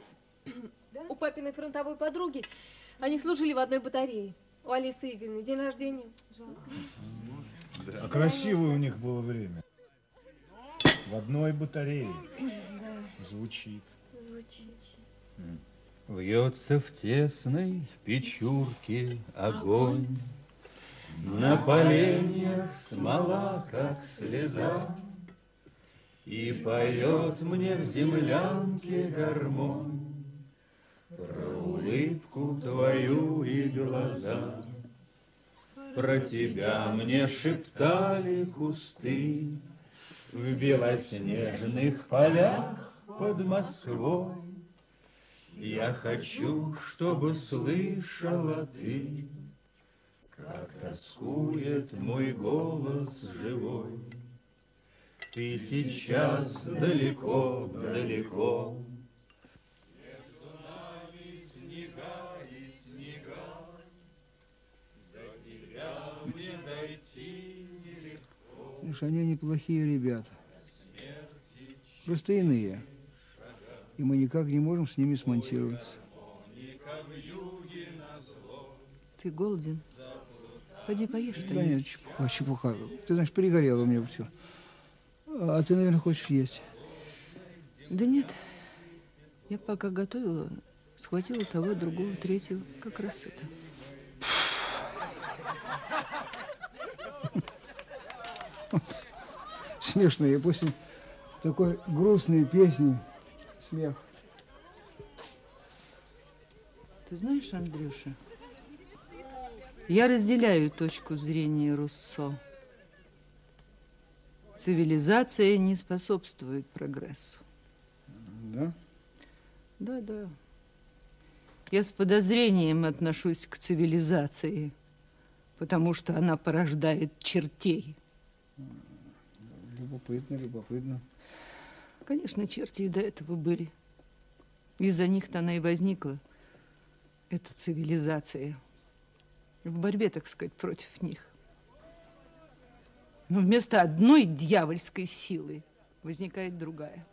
у папиной фронтовой подруги. Они служили в одной батарее. У Алисы Игоревны день рождения. Жалко. А красивое у них было время. В одной батарее. Звучит. Звучит. Вьется в тесной печурке огонь, На поленьях смола, как слеза, И поет мне в землянке гармонь Про улыбку твою и глаза. Про тебя мне шептали кусты В белоснежных полях под Москвой. Я хочу, чтобы слышала ты, Как тоскует мой голос живой. Ты сейчас далеко, далеко. Знаешь, они неплохие ребята. Просто иные. И мы никак не можем с ними смонтироваться. Ты голоден? Пойди поешь Да что-нибудь. нет, чепуха, чепуха. Ты, знаешь, перегорело у меня все. А ты, наверное, хочешь есть. Да нет, я пока готовила, Схватила того, другого, третьего. Как раз это. Смешно, и после такой грустной песни смех. Ты знаешь, Андрюша, я разделяю точку зрения Руссо. Цивилизация не способствует прогрессу. Да? Да, да. Я с подозрением отношусь к цивилизации, потому что она порождает чертей. Любопытно, любопытно. Конечно, черти и до этого были. Из-за них-то она и возникла, эта цивилизация. В борьбе, так сказать, против них. Но вместо одной дьявольской силы возникает другая.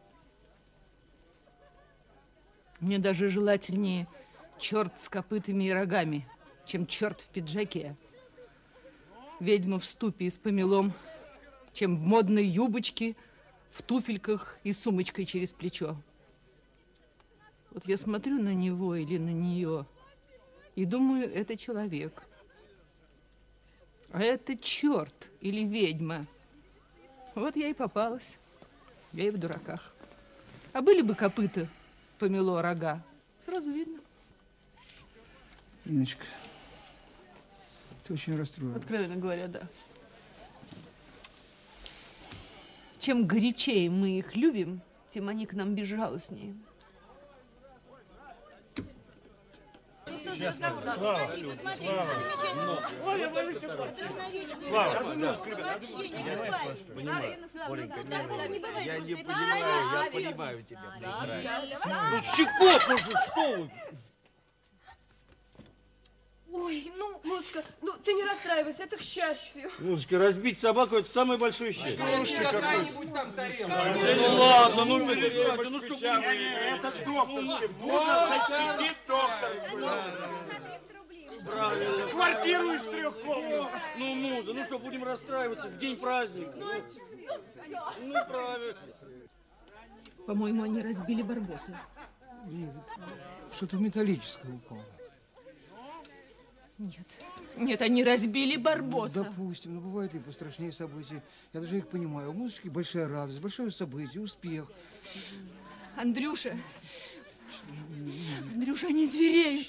Мне даже желательнее черт с копытами и рогами, чем черт в пиджаке. Ведьма в ступе и с помелом, чем в модной юбочке, в туфельках и сумочкой через плечо. Вот я смотрю на него или на нее и думаю, это человек. А это черт или ведьма. Вот я и попалась. Я и в дураках. А были бы копыта, помело рога, сразу видно. Иночка, ты очень расстроена. Откровенно говоря, да. Чем горячее мы их любим, тем они к нам безжалостнее. Я я не понимаю, я понимаю тебя. Ну, щекотно же, что вы? Ой, ну, Музычка, ну ты не расстраивайся, это к счастью. Музычка, разбить собаку это самое большое счастье. Что ж ты какой-нибудь там тарелка. Ну ладно, ну перестаньте, ну что Это докторский, можно защитить докторскую. Правильно. Квартиру из трех комнат. Ну, Муза, ну что, будем расстраиваться в день праздника? Ну, правильно. По-моему, они разбили Барбоса. Нет, что-то металлическое упало. Нет. Нет, они разбили Барбоса. Допустим, но бывают и пострашнее события. Я даже их понимаю. У музычки большая радость, большое событие, успех. Андрюша, Андрюша, они звереют.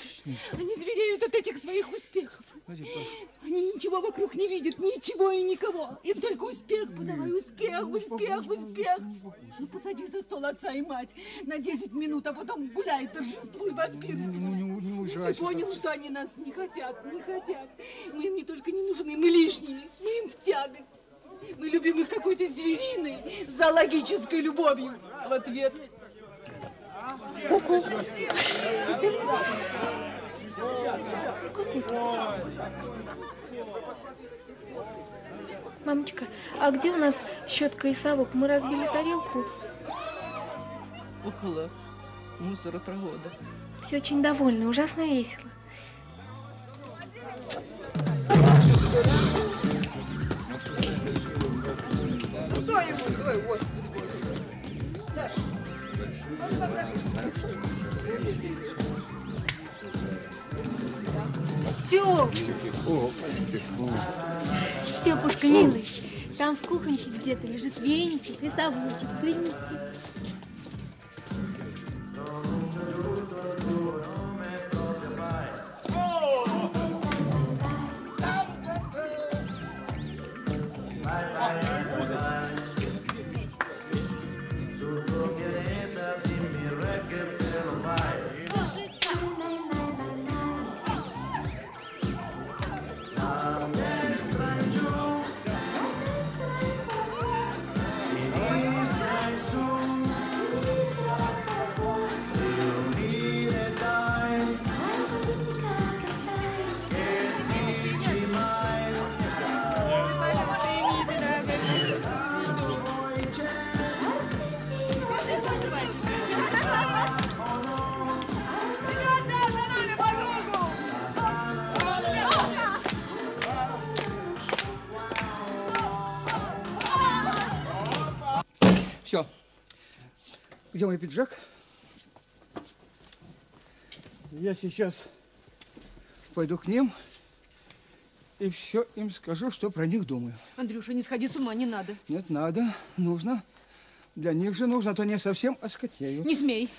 Они звереют от этих своих успехов. Они ничего вокруг не видят, ничего и никого. Им только успех подавай, успех, успех, успех. Ну, посади за стол отца и мать на 10 минут, а потом гуляй, торжествуй вампирствуй. Ну, не, не Ты ужасно. понял, что они нас не хотят, не хотят. Мы им не только не нужны, мы лишние, мы им в тягость. Мы любим их какой-то звериной, зоологической любовью. А в ответ... Ку-ку. Какой тут? Мамочка, а где у нас щетка и совок? Мы разбили тарелку. Около мусоропровода. Все очень довольны, ужасно весело. Кто-нибудь, ой, господи боже. Даша? Степ, О, прости. Степушка, милый, там в кухоньке где-то лежит веничек и совочек. Принеси. Все. Где мой пиджак? Я сейчас пойду к ним и все им скажу, что про них думаю. Андрюша, не сходи с ума, не надо. Нет, надо, нужно. Для них же нужно, а то не совсем оскотею. Не смей.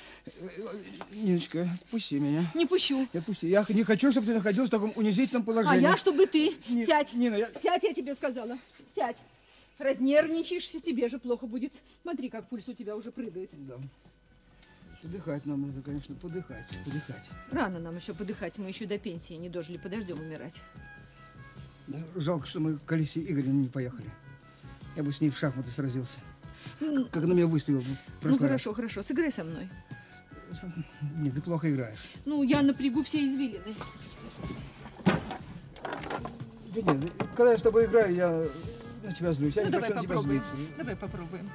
Ниночка, пусти меня. Не пущу. Я пусти. Я не хочу, чтобы ты находилась в таком унизительном А положении. я, чтобы ты. Не- Сядь. Нина, я... Сядь, я тебе сказала. Сядь. Разнервничаешься, тебе же плохо будет. Смотри, как пульс у тебя уже прыгает. Да. Подыхать нам надо, конечно, подыхать, подыхать. Рано нам еще подыхать, мы еще до пенсии не дожили, подождем умирать. Жалко, что мы к Алисе Игоревне не поехали. Я бы с ней в шахматы сразился. Ну, Как она меня выставила. ну прошлый раз. хорошо, хорошо, сыграй со мной. Нет, ты плохо играешь. Ну, я напрягу все извилины. Да нет, когда я с тобой играю, я на тебя злюсь. Я Ну, не давай хочу на тебя попробуем. злиться. Давай попробуем.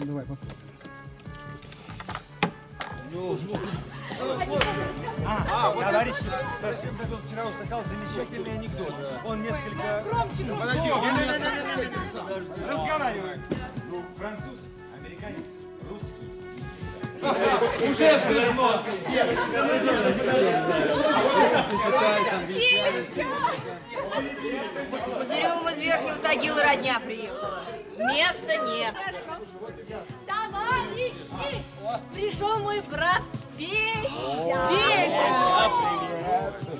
Давай попробуем. А, товарищи, совсем забыл, вчера устакал замечательный анекдот. Он несколько... Громче, громче. Подожди, он несколько... Разговаривает. Ну, француз, американец, русский. Уже свернул. Пузырем из Верхнего Тагила родня приехала. Места нет. Товарищи, пришел мой брат Петя.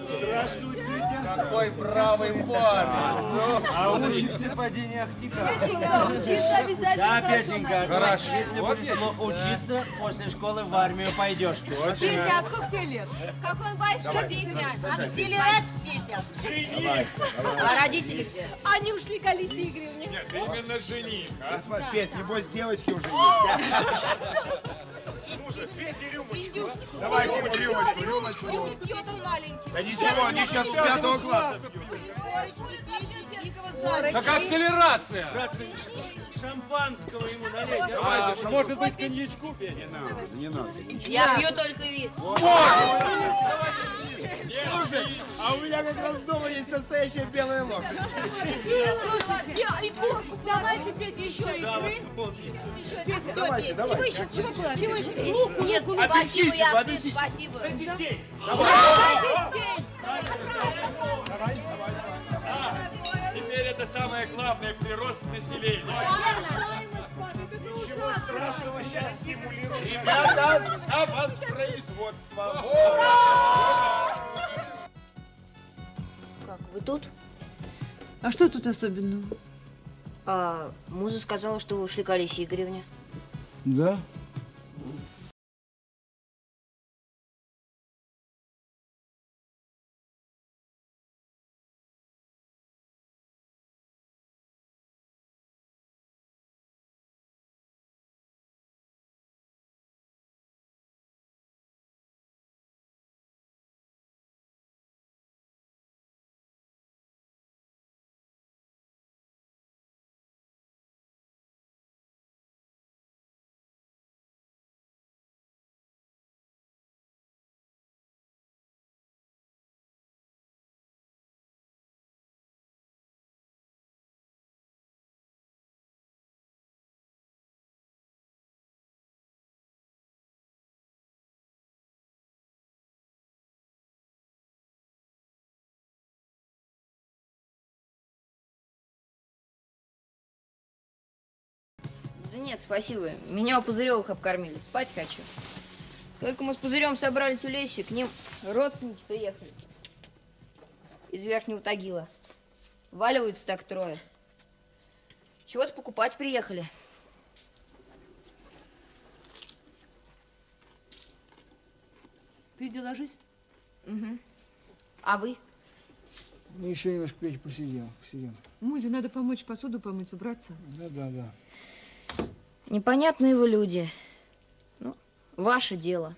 Здравствуй, Петя. Какой бравый парень. А учишься падение Ахтика? Учиться обязательно Да, Петенька, нас. хорошо. Если будешь плохо учиться, после школы в армию пойдешь. Петя, а сколько тебе лет? Какой большой Петя. А тебе рад, Петя? Давай, А родители все? Они ушли к Алисе Игоревне. Нет, именно жених, а? Петь, небось, девочки уже Рюмочку. а? Давайте Рюмочку. рюмочку, рюмочку. Рюмку пьет он маленький. Да ничего, они сейчас с пятого класса пьют. Как акселерация. Шампанского ему. А, А, может быть, коньячку? Не надо, не надо. Я пью только виски. Слушай, а у меня как раз дома есть настоящая белая лошадь. Слушайте, я Давайте, Петя, еще игры. Еще Петя, давайте, давайте. Чего еще? Чего было? Чего еще? Луку, Нет, луку, спасибо, Аппетитчик, я аппетитчик. спасибо. За детей. Теперь это самое главное прирост населения. Ничего страшного, сейчас стимулируем. Ребята, за воспроизводство. Как, вы тут? А что тут особенного? А, Муза сказала, что вы ушли к Алисе Игоревне. Да? Да нет, спасибо. Меня у Пузыревых обкормили. Спать хочу. Только мы с Пузырем собрались улечься, к ним родственники приехали. Из Верхнего Тагила. Валиваются так трое. Чего-то покупать приехали. Ты иди ложись. Угу. А вы? Ну, еще немножко, Петя, посидим, посидим. Музе надо помочь посуду помыть, убраться. Да, да, да. Непонятные вы люди. Ну, ваше дело.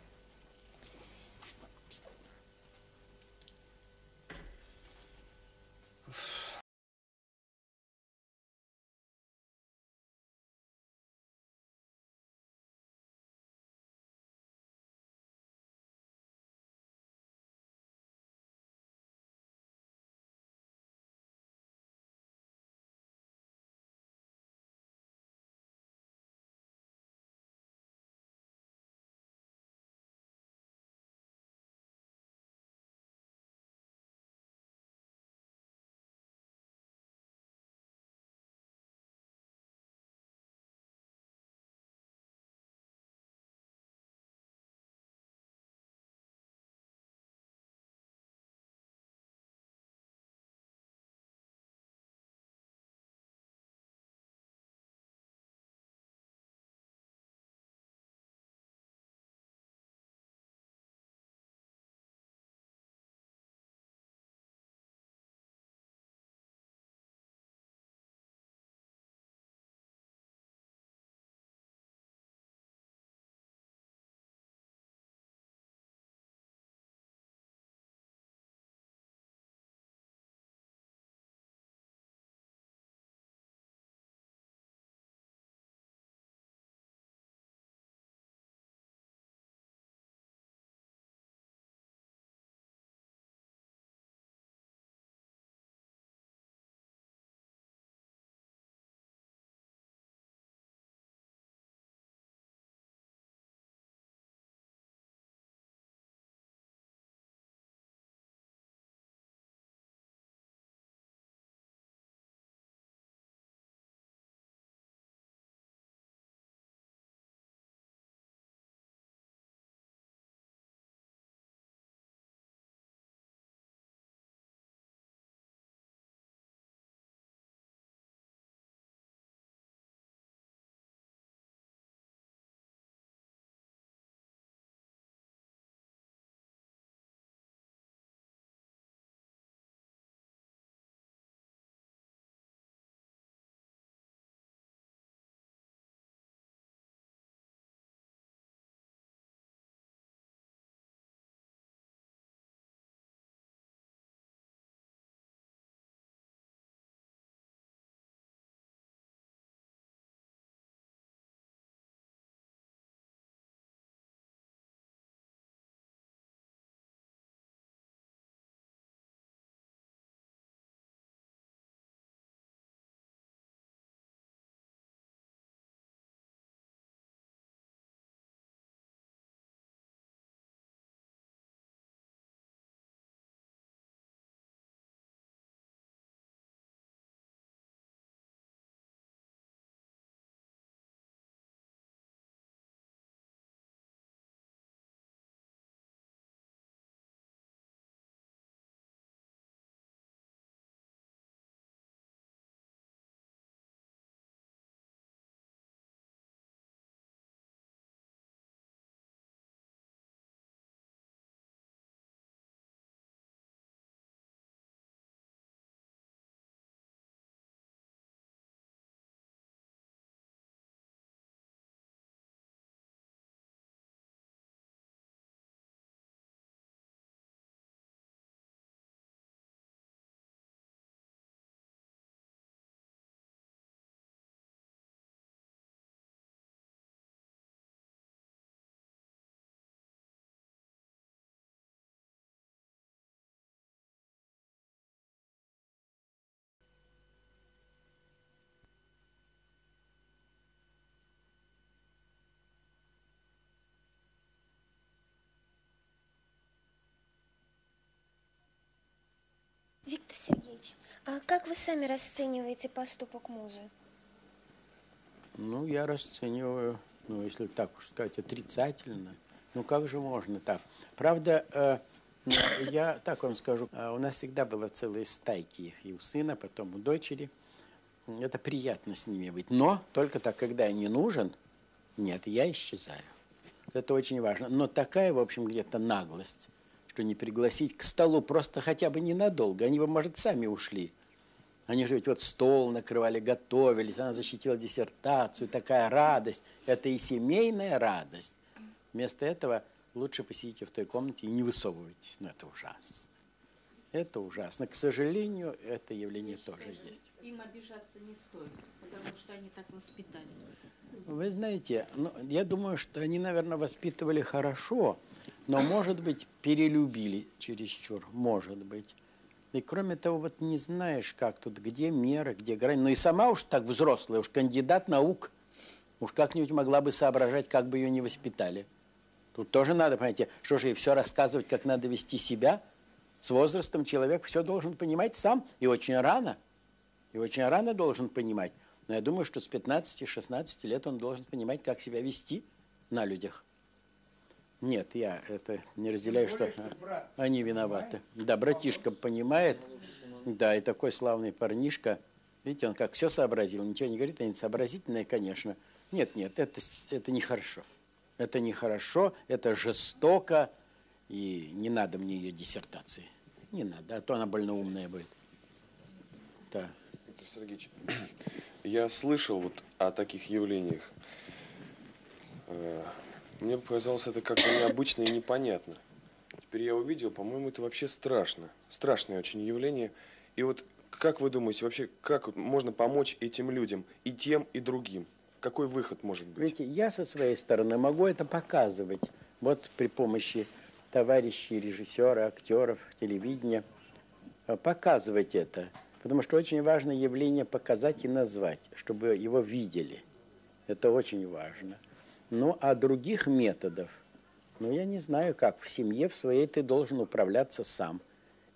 Виктор Сергеевич, а как вы сами расцениваете поступок музы? Ну, я расцениваю, ну, если так уж сказать, отрицательно. Ну, как же можно так? Правда, э, ну, я так вам скажу, э, у нас всегда было целые стайки их, и у сына, потом у дочери. Это приятно с ними быть. Но только так, когда я не нужен, нет, я исчезаю. Это очень важно. Но такая, в общем, где-то наглость, что не пригласить к столу просто хотя бы ненадолго. Они бы, может, сами ушли. Они же ведь вот стол накрывали, готовились, она защитила диссертацию, такая радость. Это и семейная радость. Вместо этого лучше посидите в той комнате и не высовывайтесь. Ну, это ужасно. Это ужасно. К сожалению, это явление тоже есть. Им обижаться не стоит, потому что они так воспитали. Вы знаете, ну, я думаю, что они, наверное, воспитывали хорошо, но, может быть, перелюбили чересчур, может быть. И кроме того, вот не знаешь, как тут, где мера, где грань. Ну и сама уж так взрослая, уж кандидат наук, уж как-нибудь могла бы соображать, как бы ее не воспитали. Тут тоже надо, понимаете, что же ей все рассказывать, как надо вести себя. С возрастом человек все должен понимать сам, и очень рано. И очень рано должен понимать. Но я думаю, что с 15-16 лет он должен понимать, как себя вести на людях. Нет, я это не разделяю, что они виноваты. Да, братишка понимает, да, и такой славный парнишка, видите, он как все сообразил, ничего не говорит, они сообразительные, конечно. Нет, нет, это, это нехорошо. Это нехорошо, это жестоко, и не надо мне ее диссертации. Не надо, а то она больно умная будет. Да. Виктор Сергеевич, я слышал вот о таких явлениях. Мне показалось это как-то необычно и непонятно. Теперь я увидел, по-моему, это вообще страшно. Страшное очень явление. И вот как вы думаете, вообще, как можно помочь этим людям, и тем, и другим? Какой выход может быть? Видите, я со своей стороны могу это показывать. Вот при помощи товарищей, режиссера, актеров, телевидения, э, показывать это. Потому что очень важно явление показать и назвать, чтобы его видели. Это очень важно. Ну, а других методов, ну, я не знаю, как. В семье в своей ты должен управляться сам.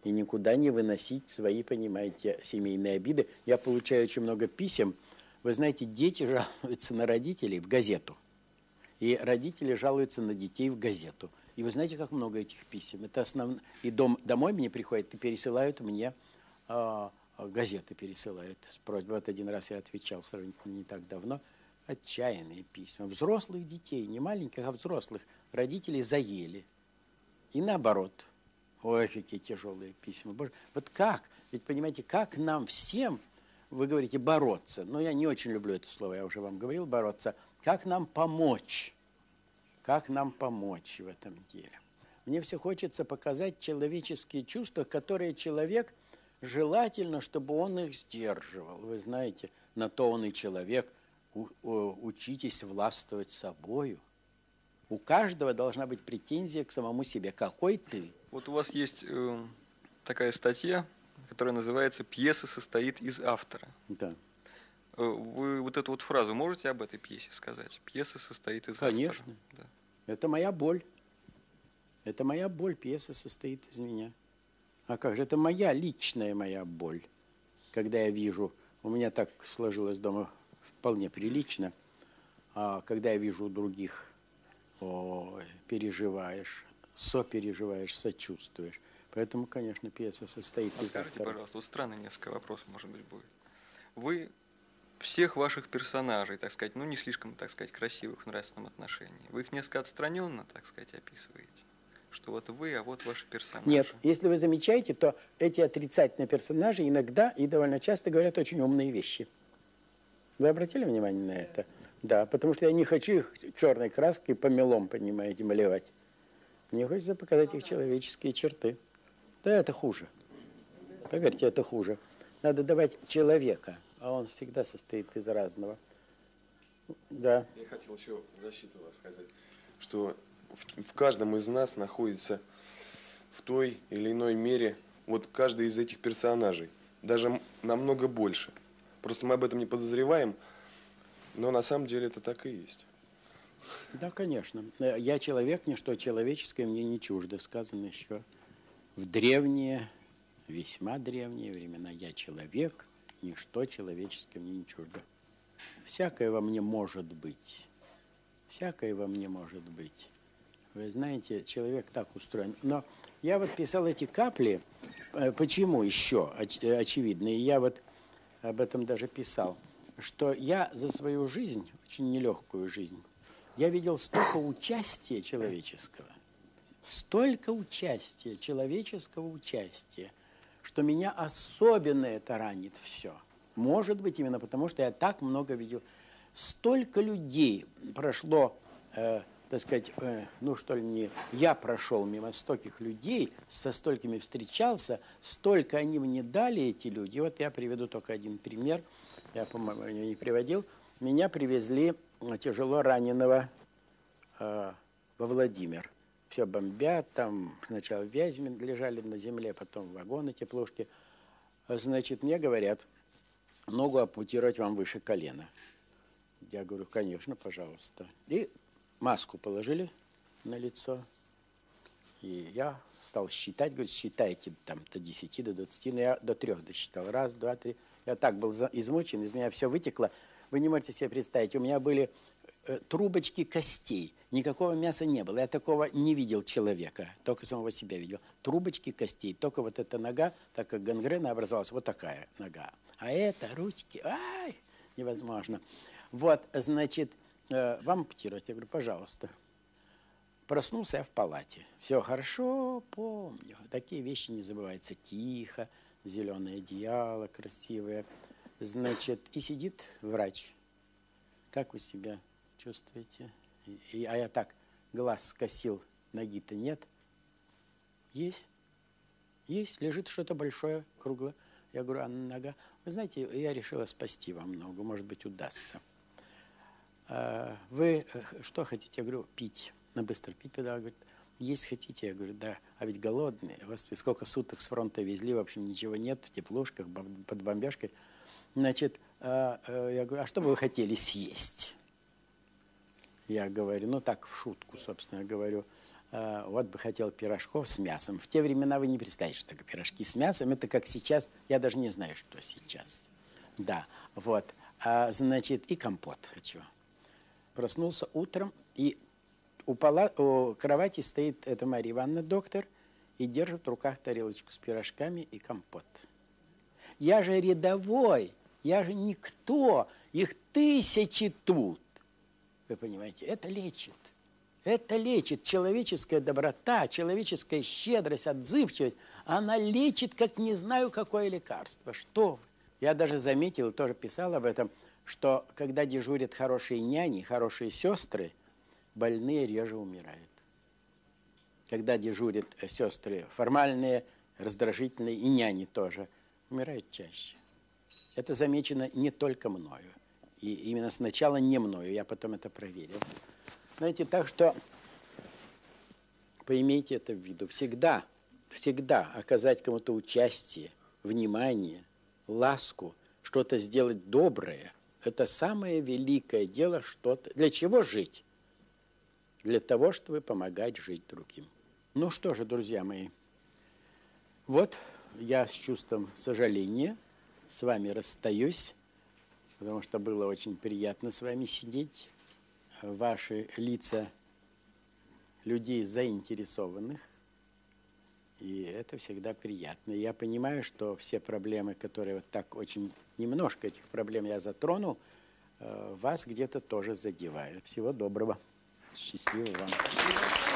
И никуда не выносить свои, понимаете, семейные обиды. Я получаю очень много писем. Вы знаете, дети жалуются на родителей в газету. И родители жалуются на детей в газету. И вы знаете, как много этих писем. Это основное. И дом, домой мне приходят и пересылают мне э, газеты пересылают с просьбой. Вот один раз я отвечал сравнительно не так давно – отчаянные письма. Взрослых детей, не маленьких, а взрослых, родители заели. И наоборот. Ой, какие тяжелые письма. Боже, вот как? Ведь понимаете, как нам всем, вы говорите, бороться. Но я не очень люблю это слово, я уже вам говорил, бороться. Как нам помочь? Как нам помочь в этом деле? Мне все хочется показать человеческие чувства, которые человек желательно, чтобы он их сдерживал. Вы знаете, на то он и человек – учитесь властвовать собою. У каждого должна быть претензия к самому себе. Какой ты? Вот у вас есть э, такая статья, которая называется «Пьеса состоит из автора». Да. Э, вы вот эту вот фразу можете об этой пьесе сказать? Пьеса состоит из Конечно. автора. Конечно. Да. Это моя боль. Это моя боль. Пьеса состоит из меня. А как же? Это моя личная моя боль. Когда я вижу, у меня так сложилось дома вполне прилично. А когда я вижу других, о, переживаешь, сопереживаешь, сочувствуешь. Поэтому, конечно, пьеса состоит а из Скажите, автора. пожалуйста, вот странный несколько вопросов, может быть, будет. Вы всех ваших персонажей, так сказать, ну, не слишком, так сказать, красивых в нравственном отношении, вы их несколько отстраненно, так сказать, описываете? Что вот вы, а вот ваши персонажи. Нет, если вы замечаете, то эти отрицательные персонажи иногда и довольно часто говорят очень умные вещи. Вы обратили внимание на это? Да, потому что я не хочу их черной краской помелом, понимаете, малевать. Мне хочется показать их человеческие черты. Да, это хуже. Поверьте, это хуже. Надо давать человека, а он всегда состоит из разного. Да. Я хотел еще защиту вас сказать, что в, в каждом из нас находится в той или иной мере вот каждый из этих персонажей, даже намного больше. Просто мы об этом не подозреваем, но на самом деле это так и есть. Да, конечно. Я человек, ничто человеческое мне не чуждо, сказано еще в древние весьма древние времена. Я человек, ничто человеческое мне не чуждо. Всякое во мне может быть. Всякое во мне может быть. Вы знаете, человек так устроен. Но я вот писал эти капли. э, Почему еще? Э, очевидно. И я вот об этом даже писал. Что я за свою жизнь, очень нелегкую жизнь, я видел столько участия человеческого, столько участия, человеческого участия, что меня особенно это ранит все. Может быть, именно потому, что я так много видел. Столько людей прошло, э, так сказать, э, ну что ли, не я прошел мимо стольких людей, со столькими встречался, столько они мне дали, эти люди. Вот я приведу только один пример, я, по-моему, не приводил. Меня привезли тяжело раненого э, во Владимир. Все бомбят, там сначала Вязьмин лежали на земле, потом вагоны, теплушки. Значит, мне говорят, ногу ампутировать вам выше колена. Я говорю, конечно, пожалуйста. И маску положили на лицо. И я стал считать, говорит, считайте там до 10, до 20, но я до трех досчитал. Раз, два, три. Я так был измучен, из меня все вытекло. Вы не можете себе представить, у меня были э, трубочки костей. Никакого мяса не было. Я такого не видел человека, только самого себя видел. Трубочки костей. Только вот эта нога, так как гангрена образовалась, вот такая нога. А это ручки, ай, невозможно. Вот, значит, вам ампутировать? Я говорю, пожалуйста. Проснулся я в палате. Все хорошо, помню. Такие вещи не забываются. Тихо, зеленое одеяло красивое. Значит, и сидит врач. Как вы себя чувствуете? И- а я так, глаз скосил, ноги-то нет. Есть. Есть, лежит что-то большое, круглое. Я говорю, а нога? Вы знаете, я решила спасти вам ногу, может быть, удастся. «А Вы э, что хотите? Я говорю, пить. На быстро пить. Педагог говорит, есть хотите? Я говорю, да. А ведь голодные. Господи, сколько суток с фронта везли, в общем, ничего нет, в теплушках, под бомбежкой. Значит, э, я говорю, а что бы вы хотели съесть? Я говорю, ну так, в шутку, собственно, говорю, «А, вот бы хотел пирожков с мясом. В те времена вы не представляете, что такое пирожки с мясом. Это как сейчас, я даже не знаю, что сейчас. Да, вот. А, значит, и компот хочу. Проснулся утром, и у, пала- у кровати стоит эта Марья Ивановна, доктор, и держит в руках тарелочку с пирожками и компот. Я же рядовой, я же никто, их тысячи тут. Вы понимаете, это лечит. Это лечит. Человеческая доброта, человеческая щедрость, отзывчивость, она лечит, как не знаю, какое лекарство. Что вы? Я даже заметил, тоже писал об этом, что когда дежурят хорошие няни, хорошие сестры, больные реже умирают. Когда дежурят э, сестры формальные, раздражительные, и няни тоже, умирают чаще. Это замечено не только мною. И именно сначала не мною, я потом это проверил. Знаете, так что поимейте это в виду. Всегда, всегда оказать кому-то участие, внимание, ласку, что-то сделать доброе – это самое великое дело, что-то. Для чего жить? Для того, чтобы помогать жить другим. Ну что же, друзья мои, вот я с чувством сожаления с вами расстаюсь, потому что было очень приятно с вами сидеть. Ваши лица людей заинтересованных, и это всегда приятно. Я понимаю, что все проблемы, которые вот так очень немножко этих проблем я затронул, э, вас где-то тоже задевают. Всего доброго. Счастливо вам.